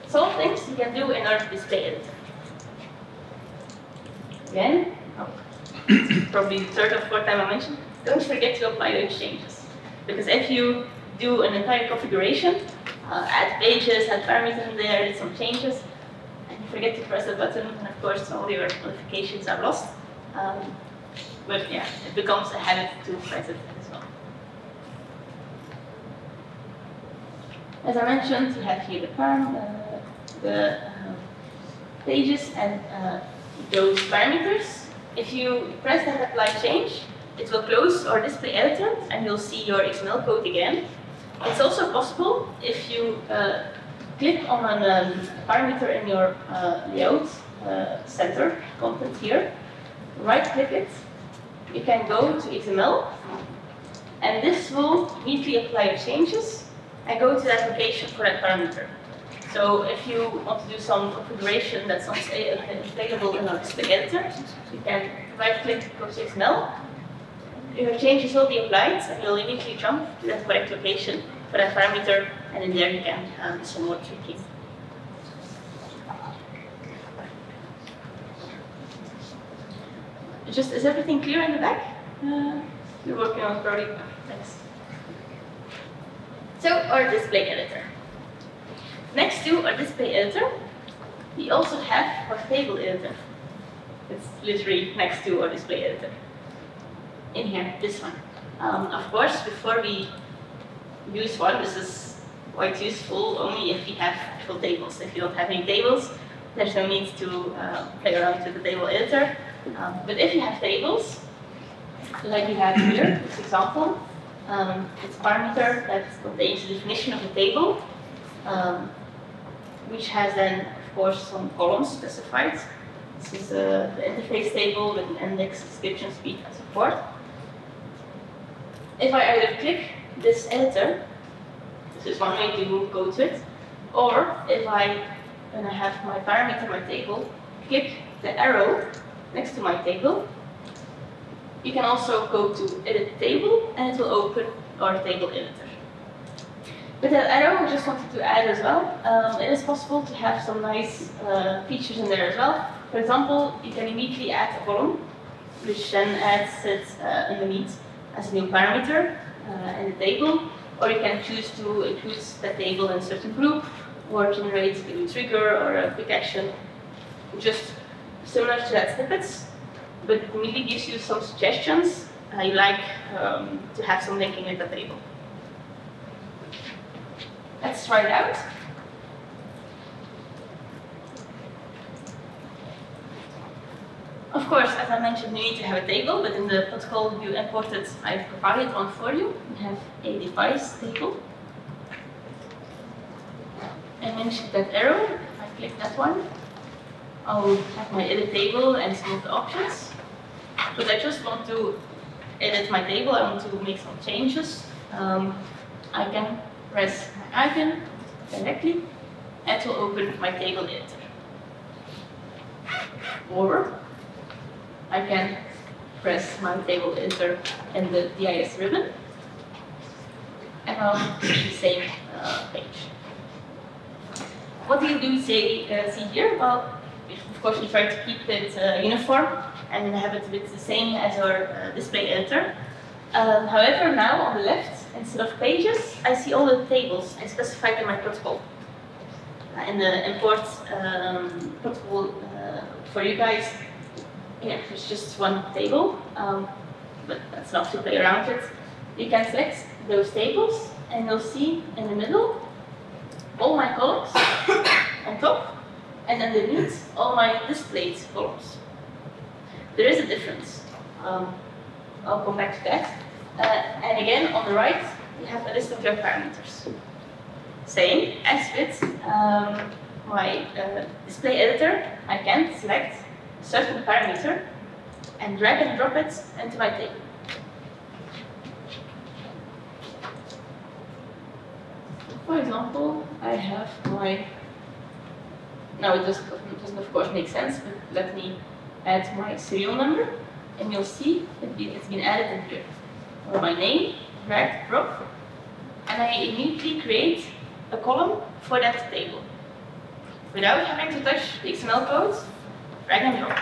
Some things you can do in our display editor. Again, oh, probably the third or fourth time I mentioned, don't forget to apply the changes. Because if you do an entire configuration, uh, add pages, add parameters in there, some changes, and you forget to press the button, and of course all your notifications are lost. Um, but yeah, it becomes a habit to press it as well. As I mentioned, you have here the param, uh, the uh, pages and uh, those parameters. If you press and apply change, it will close our display editor and you'll see your XML code again. It's also possible if you uh, click on a um, parameter in your uh, layout uh, center content here, right click it, you can go to XML and this will immediately apply changes and go to that location for that parameter. So if you want to do some configuration that's not available in our display editor, you can right click go to XML your changes will be applied and you'll immediately jump to that correct location for that parameter and in there you can um, do some more tweaking. Just, is everything clear in the back? Uh, you're working on Brody? Thanks. So our display editor. Next to our display editor, we also have our table editor. It's literally next to our display editor. In here, this one. Um, of course, before we use one, this is quite useful only if we have actual tables. If you don't have any tables, there's no need to uh, play around with the table editor. Um, but if you have tables, like we have here, this example, um, it's a parameter that contains the definition of a table, um, which has then, of course, some columns specified. This is uh, the interface table with an index, description, speed, and support. If I either click this editor, this is one way to go to it, or if I, when I have my parameter, my table, click the arrow next to my table, you can also go to edit table and it will open our table editor. With that arrow, I just wanted to add as well, um, it is possible to have some nice uh, features in there as well. For example, you can immediately add a column, which then adds it uh, underneath as a new parameter uh, in the table, or you can choose to include that table in a certain group, or generate a new trigger or a quick action, just similar to that snippets, but it immediately gives you some suggestions uh, you like um, to have some linking with the table. Let's try it out. Of course, as I mentioned, you need to have a table, but in the protocol you imported, I've provided one for you. We have a device table. I mentioned that arrow, if I click that one, I'll have my edit table and some of the options. But I just want to edit my table, I want to make some changes. Um, I can press icon directly and it will open my table editor. Or I can press my table editor in the DIS ribbon and I'll see the same uh, page. What do you do say, uh, see here? Well, of course we try to keep it uh, uniform and have it a bit the same as our uh, display editor. Um, however, now on the left, instead of pages, I see all the tables I specified in my protocol. Uh, in the import um, protocol uh, for you guys, yeah, there's just one table, um, but that's enough to play around with. You can select those tables, and you'll see in the middle all my columns on top, and underneath all my displayed columns. There is a difference. Um, I'll come back to that. Uh, and again, on the right, you have a list of your parameters. Same as with um, my uh, display editor, I can select a certain parameter and drag and drop it into my table. For example, I have my, now it doesn't, doesn't of course make sense, but let me add my serial number and you'll see it's been added in here. My name, drag, drop, and I immediately create a column for that table. Without having to touch the XML code, drag and drop.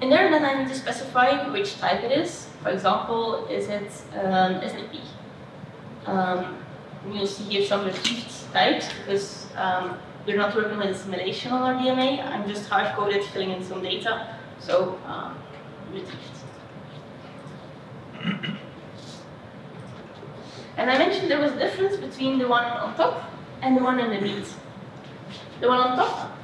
In there then I need to specify which type it is. For example, is it um, SNMP? Um, you'll see here some received types because um, we're not working with a simulation on our DMA. I'm just hard-coded filling in some data. So, um. And I mentioned there was a difference between the one on top and the one underneath. The bits. The one on top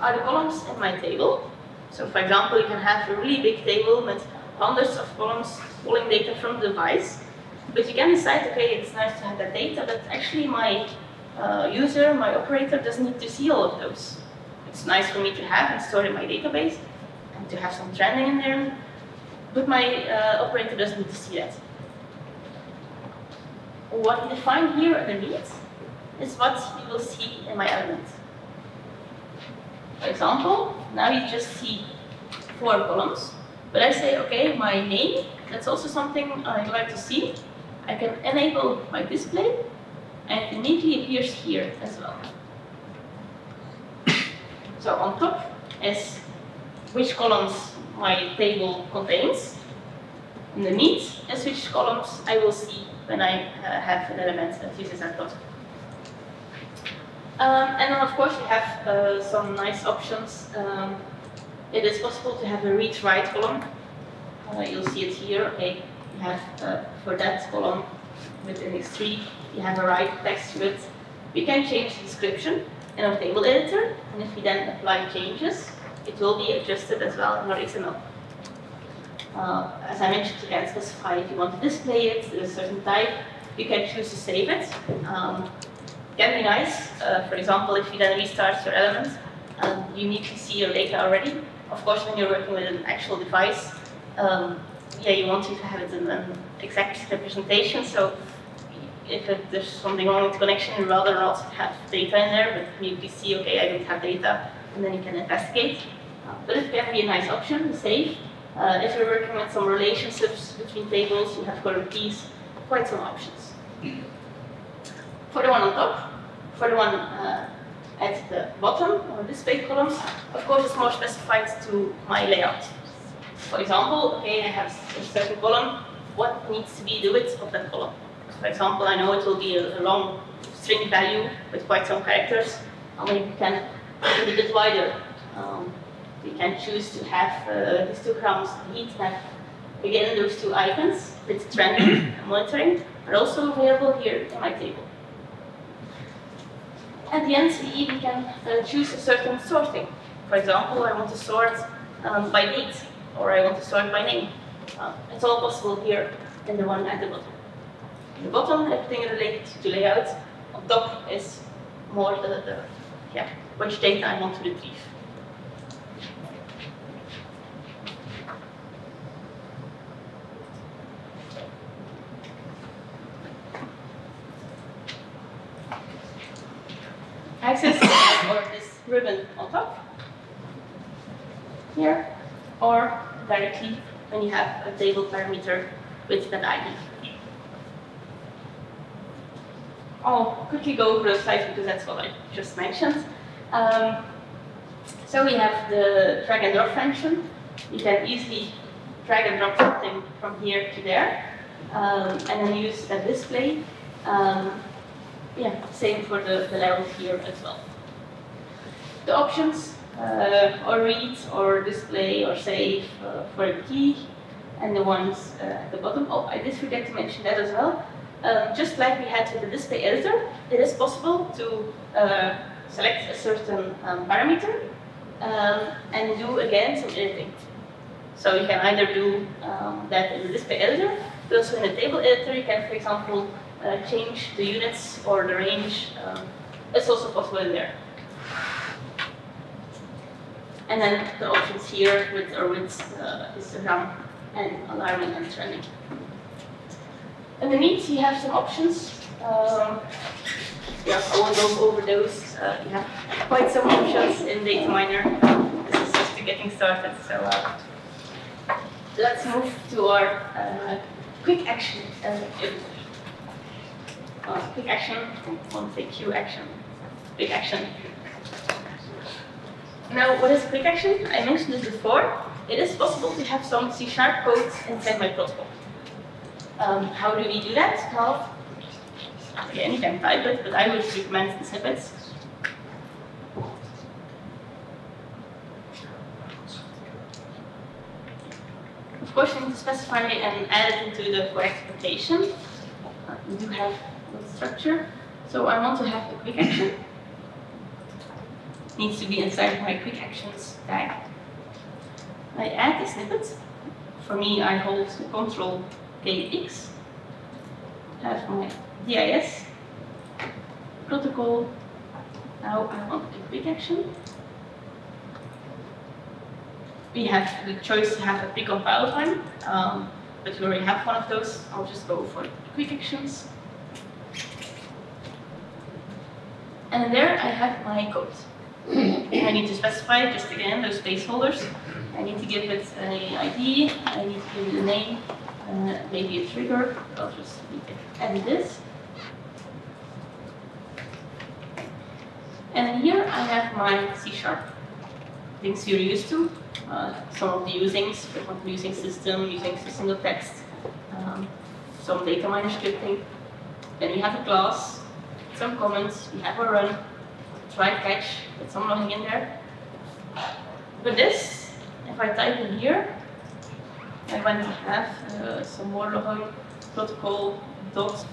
are the columns in my table. So for example, you can have a really big table with hundreds of columns pulling data from the device. But you can decide, okay, it's nice to have that data, but actually my uh, user, my operator, doesn't need to see all of those. It's nice for me to have and store in my database and to have some trending in there, but my uh, operator doesn't need to see that. What we define here underneath is what you will see in my element. For example, now you just see four columns, but I say, okay, my name, that's also something I'd like to see. I can enable my display, and it immediately appears here as well. So on top is which columns my table contains, underneath and switch columns I will see when I uh, have an element that uses that button. Um, and then of course we have uh, some nice options. Um, it is possible to have a read-write column. Uh, you'll see it here. Okay, you have uh, for that column with index3, you have a write text to it. We can change the description in our table editor, and if we then apply changes, it will be adjusted as well in our XML. Uh, as I mentioned, you can specify if you want to display it in a certain type. You can choose to save it. Um, can be nice. Uh, for example, if you then restart your element, um, you need to see your data already. Of course, when you're working with an actual device, um, yeah, you want to have it in an exact representation. So if it, there's something wrong with the connection, you'd rather not have data in there, but you can see, okay, I don't have data, and then you can investigate. Uh, but it can be a nice option, save. Uh, if you're working with some relationships between tables, you have color keys, quite some options. For the one on top, for the one uh, at the bottom or display columns, of course it's more specified to my layout. For example, okay, I have a certain column, what needs to be the width of that column? For example, I know it will be a, long string value with quite some characters, maybe we can make little bit wider. Um, we can choose to have uh, histograms heat map. Again, those two icons with trending and monitoring are also available here in my table. At the end, we can uh, choose a certain sorting. For example, I want to sort um, by date, or I want to sort by name. Uh, it's all possible here in the one at the bottom. At the bottom, everything related to layout. On top is more the, the yeah, which data I want to retrieve. access or this ribbon on top here, or directly when you have a table parameter with that ID. I'll quickly go over those slides because that's what I just mentioned. Um, so we have the drag and drop function. You can easily drag and drop something from here to there, um, and then use that display. Um, yeah, same for the, the level here as well. The options, uh, or read, or display, or save uh, for the key, and the ones uh, at the bottom. Oh, I did forget to mention that as well. Um, just like we had with the display editor, it is possible to uh, select a certain um, parameter um, and do again some editing. So you can either do um, that in the display editor, but also in the table editor, you can, for example, uh, change the units or the range. Um, it's also possible in there. And then the options here with or with uh, histogram and alarming and trending. Underneath you have some options. Um, yeah, I won't go over those. Uh, you have quite some options in DataMiner. This is just getting started, so uh, let's move to our uh, quick action uh, uh, quick action, one say Q action, quick action. Now, what is quick action? I mentioned this before. It is possible to have some C-sharp code inside my protocol. Um, how do we do that? Well, again, you can type it, but I would recommend the snippets. Of course, you need to specify and add it into the correct notation. Uh, we do have the structure. So I want to have a quick action. It needs to be inside my quick actions tag. I add the snippet. For me, I hold Control KX. Have my DIS protocol. Now I want to a quick action. We have the choice to have a precompile time, um, but we already have one of those. I'll just go for quick actions. And there I have my code. I need to specify, just again, those placeholders. I need to give it an ID, I need to give it a name, uh, maybe a trigger. I'll just edit this. And here I have my C sharp things you're used to. Uh, some of the usings, using system, using system text, um, some DataMiner scripting. Then we have a class, some comments, we have a run, try catch, with some logging in there. But this, if I type in here, I'm going to have uh, some more logging protocol dot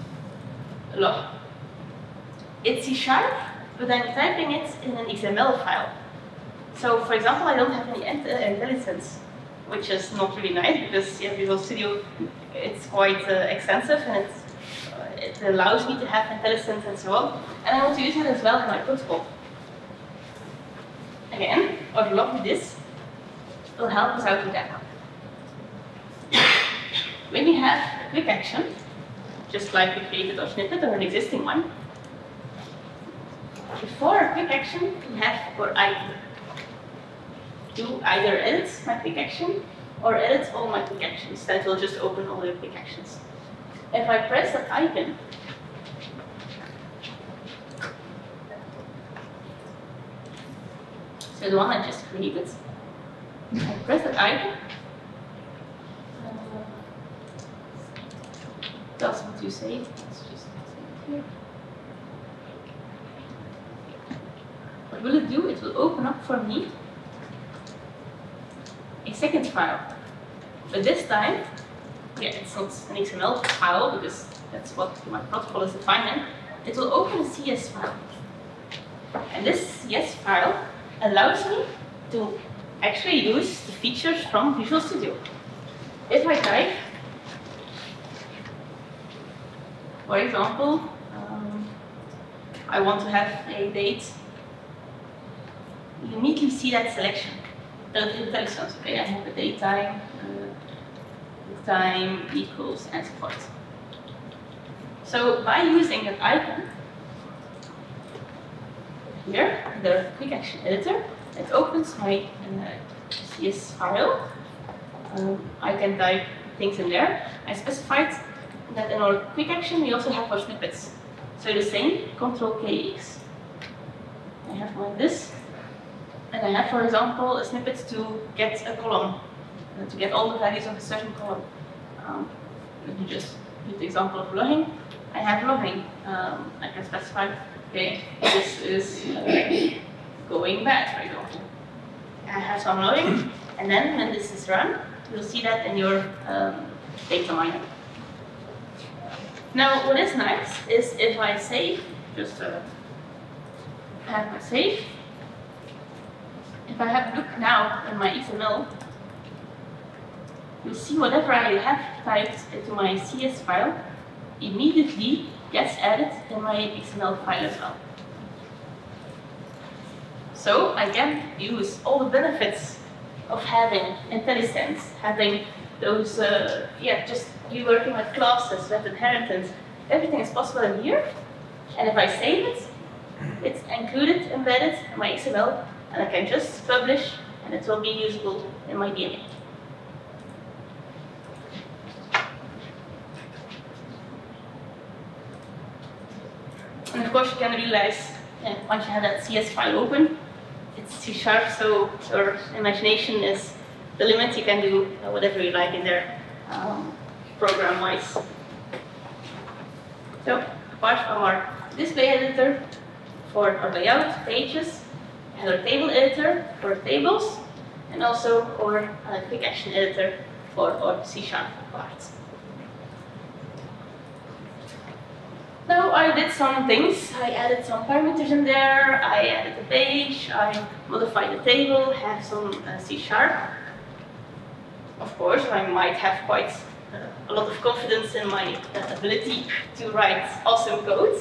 log. It's C sharp, but I'm typing it in an XML file. So for example, I don't have any uh, IntelliSense, which is not really nice because yeah, Visual Studio, it's quite uh, extensive and uh, it allows me to have IntelliSense and so on. And I want to use it as well in my protocol. Again, or log this will help us out with that. When we have a QAction, just like we created our snippet or an existing one, before a QAction, we have or icon. Do either edit my QAction or edit all my QActions. That will just open all your QActions. If I press that icon, so the one I just created, If I press that icon, that's what you say. Let's just here. What will it do? It will open up for me a second file. But this time, yeah, it's not an XML file because that's what my protocol is defining. It will open a CS file. And this CS file allows me to actually use the features from Visual Studio. If I type, for example, um, I want to have a date, you immediately see that selection. The IntelliSense, okay, I have a daytime, uh, time equals, and so forth. So by using that icon, here, the QAction editor, it opens my uh, CS file. Um, I can type things in there. I specified that in our QAction we also have our snippets. So the same, Control KX. I have like this. And I have, for example, a snippet to get a column, uh, to get all the values of a certain column. Um, let me just give the example of logging. I have logging. Um, I can specify, okay, this is uh, going bad, for example. I have some logging, and then when this is run, you'll see that in your um, DataMiner. Now, what is nice is if I save, just uh, have my save. If I have look now in my XML, you'll see whatever I have typed into my CS file immediately gets added in my XML file as well. So I can use all the benefits of having IntelliSense, having those, uh, yeah, just you working with classes, with inheritance, everything is possible in here. And if I save it, it's included, embedded in my XML, and I can just publish, and it will be usable in my DMA. And of course, you can realize uh, once you have that CS file open, it's C sharp, so your imagination is the limit. You can do uh, whatever you like in there, um, program-wise. So, apart from our display editor for our layout pages, our table editor for tables, and also our uh, QAction editor for our C sharp parts. So I did some things. I added some parameters in there. I added the page. I modified the table. Have some uh, C sharp. Of course, I might have quite uh, a lot of confidence in my uh, ability to write awesome code.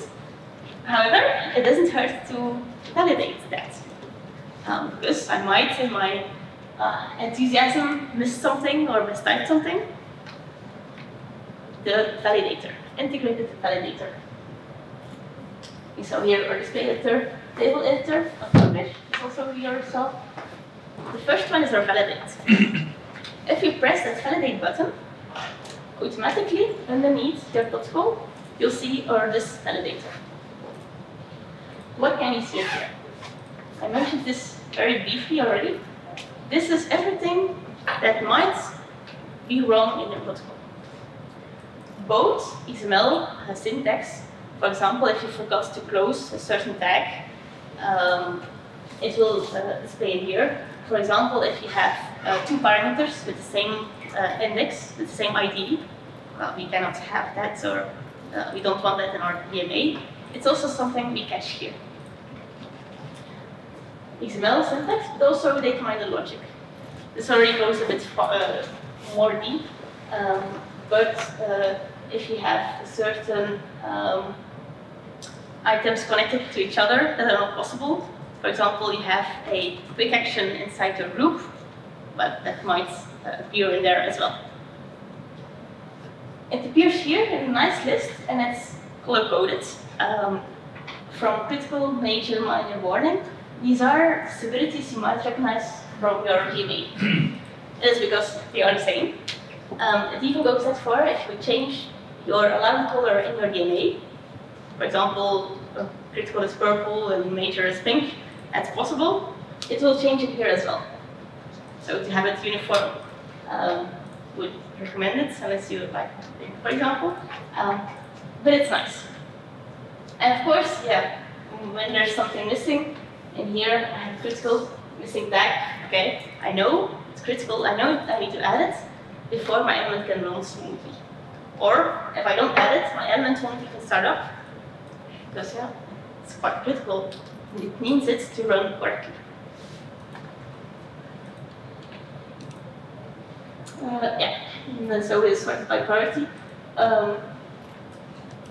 However, it doesn't hurt to validate that. Um, because I might, in my uh, enthusiasm, miss something or mistype something. The validator, integrated validator. So here our display editor, table editor, publish is also here yourself. The first one is our validate. if you press that validate button, automatically underneath your protocol, you'll see our this validator. What can you see here? I mentioned this very briefly already. This is everything that might be wrong in your protocol. both XML uh, syntax. For example, if you forgot to close a certain tag, um, it will uh, display here. For example, if you have uh, two parameters with the same uh, index, with the same ID, well, we cannot have that, or uh, we don't want that in our DMA. It's also something we catch here. XML syntax, but also they DataMiner logic. This already goes a bit far, uh, more deep, um, but uh, if you have certain um, items connected to each other that are not possible, for example, you have a QAction inside a group, but that might uh, appear in there as well. It appears here in a nice list, and it's color-coded um, from critical, major, minor, warning. These are disabilities you might recognize from your DMA. it is because they are the same. Um, it even goes that far if you change your alarm color in your DMA. For example, critical is purple and major is pink. That's possible. It will change it here as well. So to have it uniform um, would recommend it unless you like pink, for example. Um, but it's nice. And of course, yeah, when there's something missing, in here I have critical missing tag. Okay, I know it's critical. I know I need to add it before my element can run smoothly. Or if I don't add it, my element won't even start up because yeah, it's quite critical. It needs it to run correctly. Uh, yeah, and so it is sorted by priority. Um,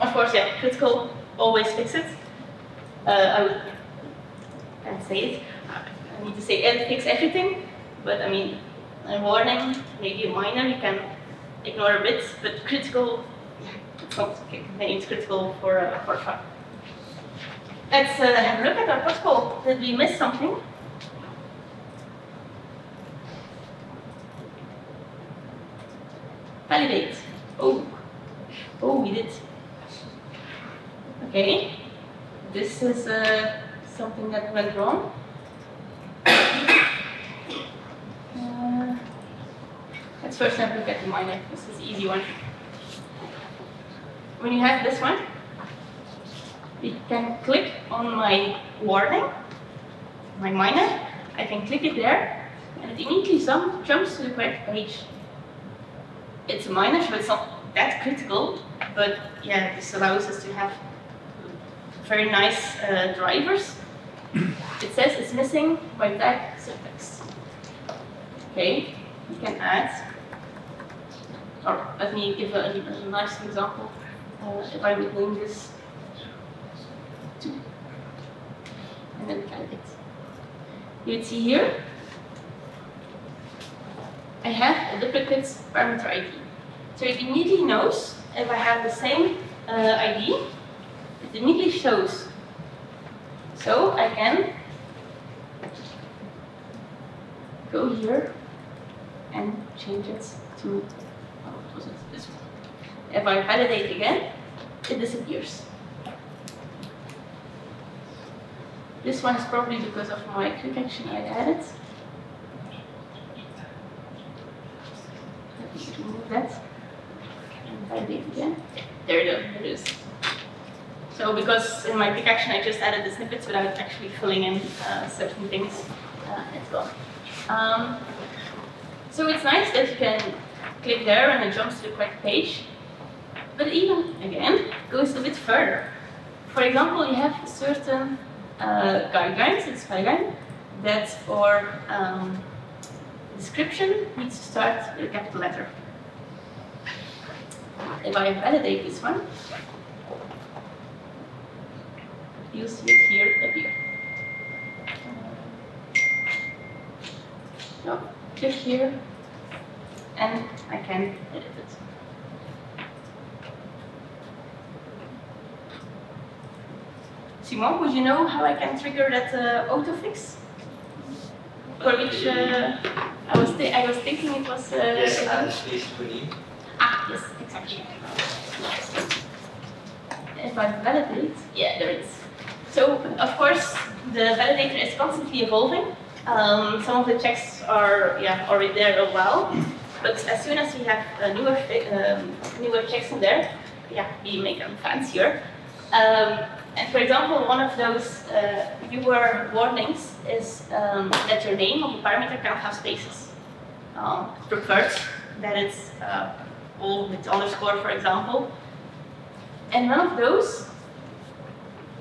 of course, yeah, critical, always fix it. Uh, I would can say it. I need to say it fix everything, but I mean, a warning, maybe a minor, you can ignore a bit, but critical, it's. It's critical for uh, for fun. Let's uh, have a look at our protocol. Did we miss something? Validate. Oh, oh, we did. Okay, this is uh, something that went wrong. Uh, let's first have a look at the minor. This is easy one. When you have this one, you can click on my warning, my minor. I can click it there, and it immediately jump, jumps to the correct page. It's a minor, so it's not that critical, but yeah, this allows us to have very nice uh, drivers. It says it's missing by tag syntax. Okay, you can add, or let me give a, a nice example. Uh, if I'm this, two, and then validate. You would see here, I have a duplicate parameter ID. So it immediately knows if I have the same uh, ID, it immediately shows. So I can go here and change it to, oh, it, this one. If I validate again, it disappears. This one is probably because of my QAction I added. Let me remove that and validate again. There, it is. So because in my QAction I just added the snippets without actually filling in uh, certain things, uh, it's gone. Um, so it's nice that you can click there and it jumps to the correct page. But even, again, goes a bit further. For example, you have certain uh, guidelines, it's guideline, that for um, description needs to start with a capital letter. If I validate this one, you see it here appear. So, click here, and I can edit it. Simon, would you know how I can trigger that uh, autofix? For which uh, I was I was thinking it was. Uh, Yes, a space. Ah, yes, exactly. If I validate, yeah, there it is. So, of course, the validator is constantly evolving. Um, some of the checks are yeah already there a while. But as soon as we have uh, newer, um, newer checks in there, yeah, we make them fancier. Um, and for example, one of those uh, newer warnings is um, that your name of the parameter cannot have spaces. Um, preferred that it's uh, all with underscore, for example. And one of those,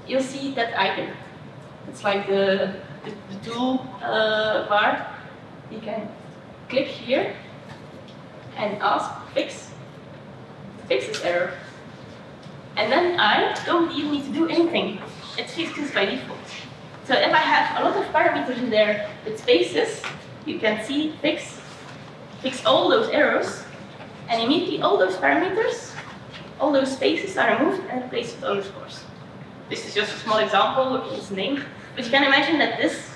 you'll see that icon. It's like the, the, the tool uh, bar. You can click here and ask fix, fix this error. And then I don't even need to do anything. It fixes by default. So if I have a lot of parameters in there with spaces, you can see fix, fix all those errors, and immediately all those parameters, all those spaces are removed and replaced with underscores. This is just a small example of its name, but you can imagine that this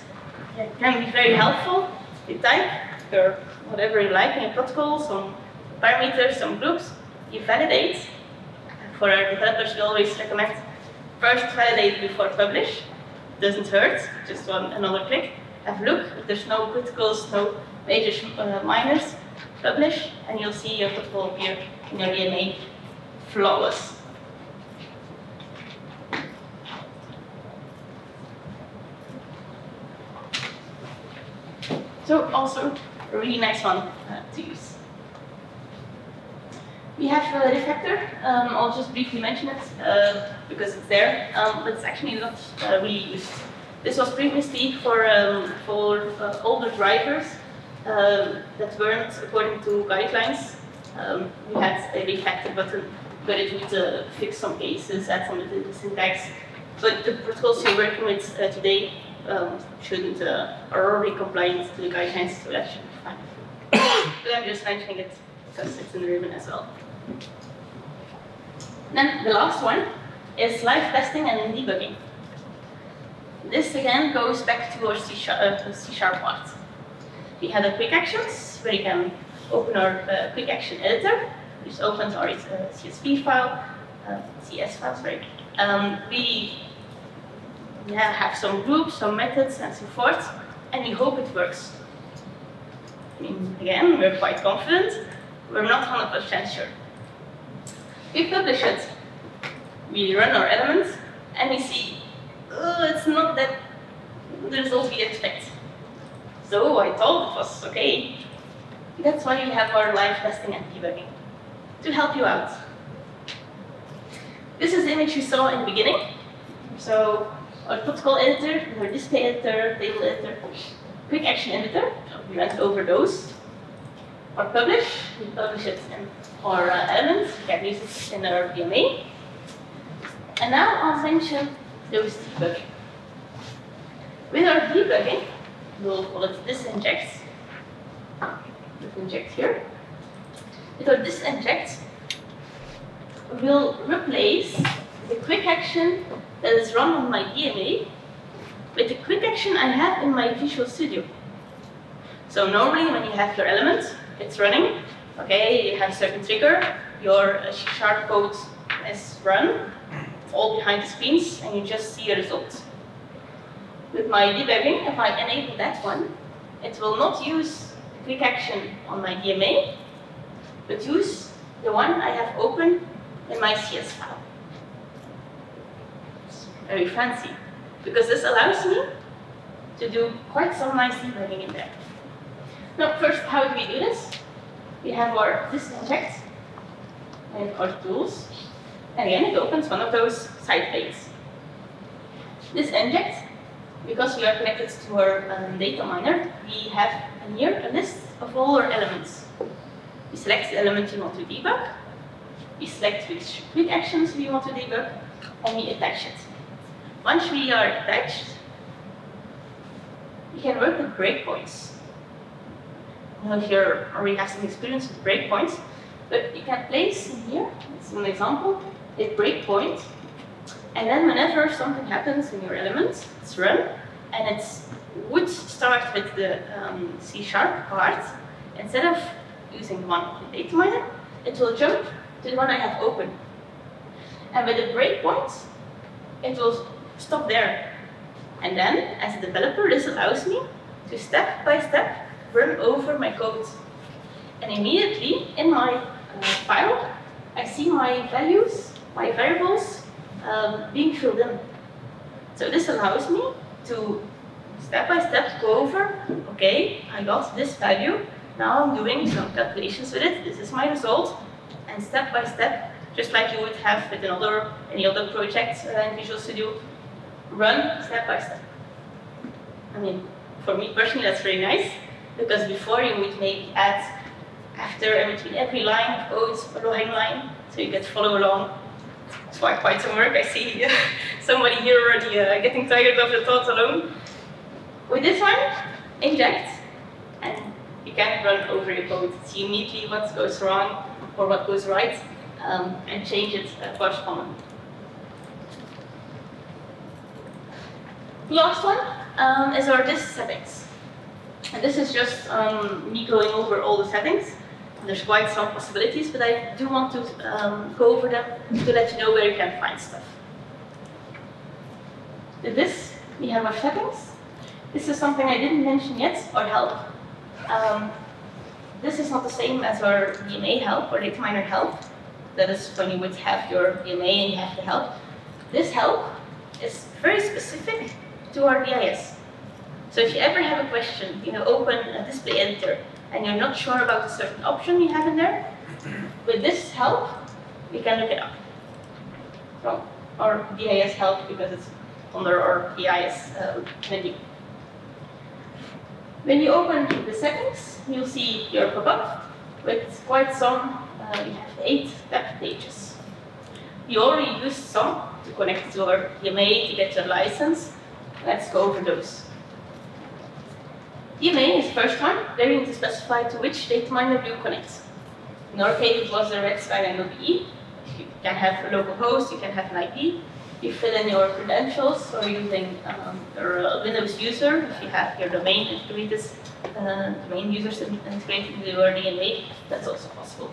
can be very helpful. You type your whatever you like in your protocol, some parameters, some groups, you validate. For our developers, we always recommend first validate before publish. Doesn't hurt, just one another click. Have a look, if there's no criticals, no major uh, minors, publish, and you'll see your protocol appear in your DMA flawless. So also a really nice one uh, to use. We have uh, refactor. Um, I'll just briefly mention it uh, because it's there, um, but it's actually not uh, really used. This was previously for um, for uh, older drivers um, that weren't according to guidelines. Um, we had a refactor button, but it would uh, fix some cases, add some of the syntax. But the protocols you're working with uh, today um, shouldn't uh, already compliant to the guidelines, so that be fine. but I'm just mentioning it because it's in the ribbon as well. Then the last one is live testing and debugging. This again goes back to our C sharp, uh, part. We had a QActions where you can open our uh, QAction editor, which opens our uh, CSV file, uh, CS file, sorry. Um, we yeah, have some groups, some methods, and so forth, and we hope it works. I mean, again, we're quite confident, we're not 100% sure. We publish it, we run our elements, and we see, oh, it's not that the result we expect. So I thought it was okay. That's why we have our live testing and debugging, to help you out. This is the image you saw in the beginning. So our protocol editor, our display editor, table editor, QAction editor, we went over those. Our publish, we publish it in our uh, elements, we can use it in our DMA. And now I'll mention those debugging. With our debugging, we'll call it DIS Inject. Disinject here. With our DIS Inject, we'll replace the QAction that is run on my DMA with the QAction I have in my Visual Studio. So normally when you have your element, it's running, okay, you have certain trigger, your uh, sharp code is run, all behind the screens, and you just see a result. With my debugging, if I enable that one, it will not use QAction on my DMA, but use the one I have open in my CS file very fancy because this allows me to do quite some nice debugging in there. Now, first, how do we do this? We have our DIS Inject and our tools. And again, it opens one of those side plates. This inject, because we are connected to our um, DataMiner, we have here a list of all our elements. We select the element we want to debug, we select which QActions we want to debug, and we attach it. Once we are attached, we can work with breakpoints. Now here already have some experience with breakpoints, but you can place in here, it's an example, a breakpoint, and then whenever something happens in your element, it's run, and it would start with the um, C sharp part, instead of using one on the DataMiner, it will jump to the one I have open. And with the breakpoint, it will stop there. And then, as a developer, this allows me to step by step run over my code. And immediately in my uh, file, I see my values, my variables um, being filled in. So this allows me to step by step go over, okay, I got this value, now I'm doing some calculations with it, this is my result, and step by step, just like you would have with another, any other project uh, in Visual Studio, run step by step. I mean, for me personally, that's very nice, because before you would make add after and between every line of code a line line, so you get follow along. It's quite, quite some work. I see somebody here already uh, getting tired of the thought alone. With this one, inject, and you can run over your code, see immediately what goes wrong or what goes right, um, and change it uh, correspondingly. Last one um, is our DIS settings. And this is just um, me going over all the settings. There's quite some possibilities, but I do want to um, go over them to let you know where you can find stuff. With this, we have our settings. This is something I didn't mention yet, or help. Um, this is not the same as our DMA help or DataMiner help. That is when you would have your DMA and you have the help. This help is very specific to our DIS. So if you ever have a question, you know, open a display editor and you're not sure about a certain option you have in there, with this help, you can look it up. From our DIS help because it's under our DIS uh, menu. When you open the settings, you'll see your pop-up with quite some, uh, we have eight web pages. You already used some to connect to our DMA to get your license. Let's go over those. DMA is first one, where you need to specify to which DataMiner you connect. In our case, it was the Red Skyline OBE. You can have a local host, you can have an IP. You fill in your credentials, or using um, your uh, Windows user, if you have your domain integrated, uh, domain users integrated with your DMA, that's also possible.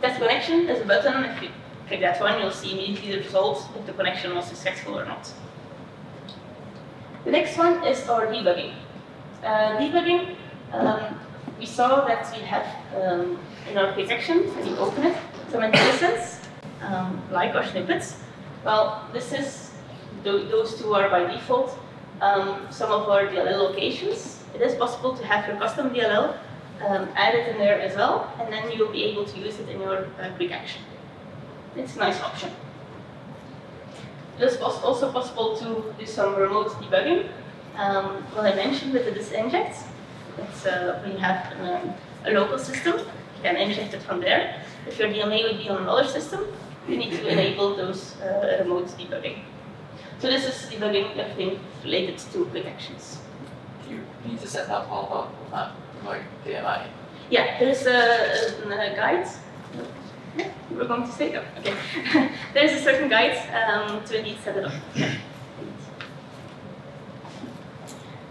Test connection is a button. If you click that one, you'll see immediately the results if the connection was successful or not. The next one is our debugging. Uh, debugging, um, we saw that we have um, in our QAction, when you open it, some IntelliSense, um, like our snippets. Well, this is, th those two are by default um, some of our DLL locations. It is possible to have your custom DLL um, added in there as well, and then you'll be able to use it in your uh, QAction. It's a nice option. It is also possible to do some remote debugging. Um, what I mentioned with the DIS Inject, it's uh, when you have an, um, a local system, you can inject it from there. If your DMA would be on another system, you need to enable those uh, remote debugging. So this is debugging everything related to QActions. You need to set that pop-up on like DMA. Yeah, there's a, a, guide. We're going to say that. Okay. there's a certain guide um, to indeed set it up.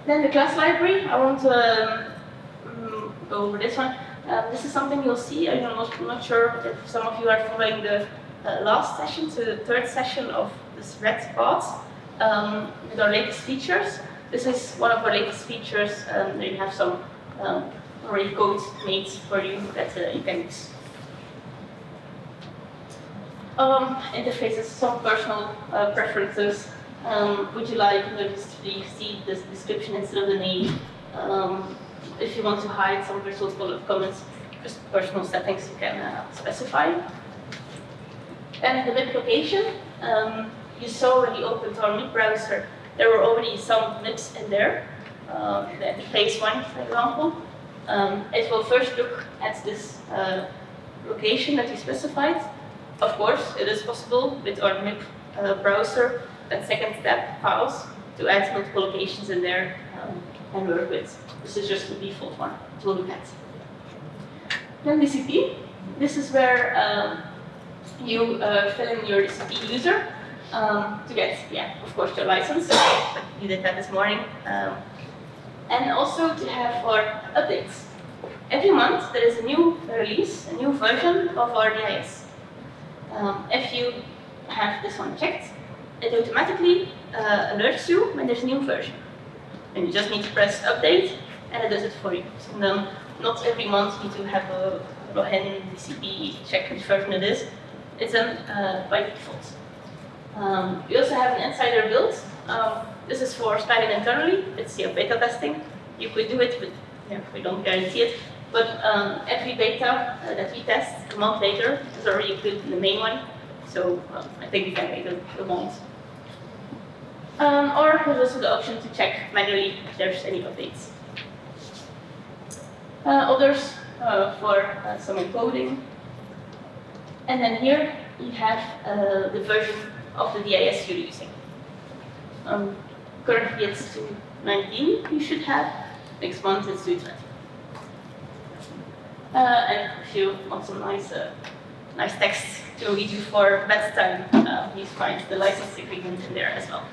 Then the class library, I want to um, go over this one. Um, this is something you'll see. I'm not, not sure if some of you are following the uh, last session, so the third session of this red path um, with our latest features. This is one of our latest features. Um, you have some um, already code made for you that uh, you can use. Um, interfaces, some personal uh, preferences. Um, would you like to see this description instead of the name? Um, if you want to hide some visual comments, just personal settings you can uh, specify. And the MIB location, um, you saw when you opened our MIB browser, there were already some MIBs in there. Uh, the phase one, for example. Um, it will first look at this uh, location that you specified. Of course, it is possible with our MIB uh, browser, and second step files, to add multiple locations in there um, and work with. This is just the default one to look at. Then DCP. This is where um, you uh, fill in your DCP user um, to get, yeah, of course, your license. you did that this morning. Um, and also to have our updates. Every month there is a new release, a new version of our DIS. Um, if you have this one checked, it automatically uh, alerts you when there's a new version. And you just need to press update and it does it for you. So then not every month need to have a Rohan DCP check which version it is. It's done uh, by default. Um, we also have an insider build. Um, this is for Skyline internally. It's your beta testing. You could do it, but yeah, we don't guarantee it. But um, every beta uh, that we test a month later is already included in the main one. So um, I think we can make the, the ones. Um, or there's also the option to check manually if there's any updates. Uh, others uh, for uh, some encoding. And then here you have uh, the version of the DIS you're using. Um, currently it's 219 you should have, next month it's 220. Uh, and if you want some nice, uh, nice text to read you for bedtime, uh, please find the license agreement in there as well.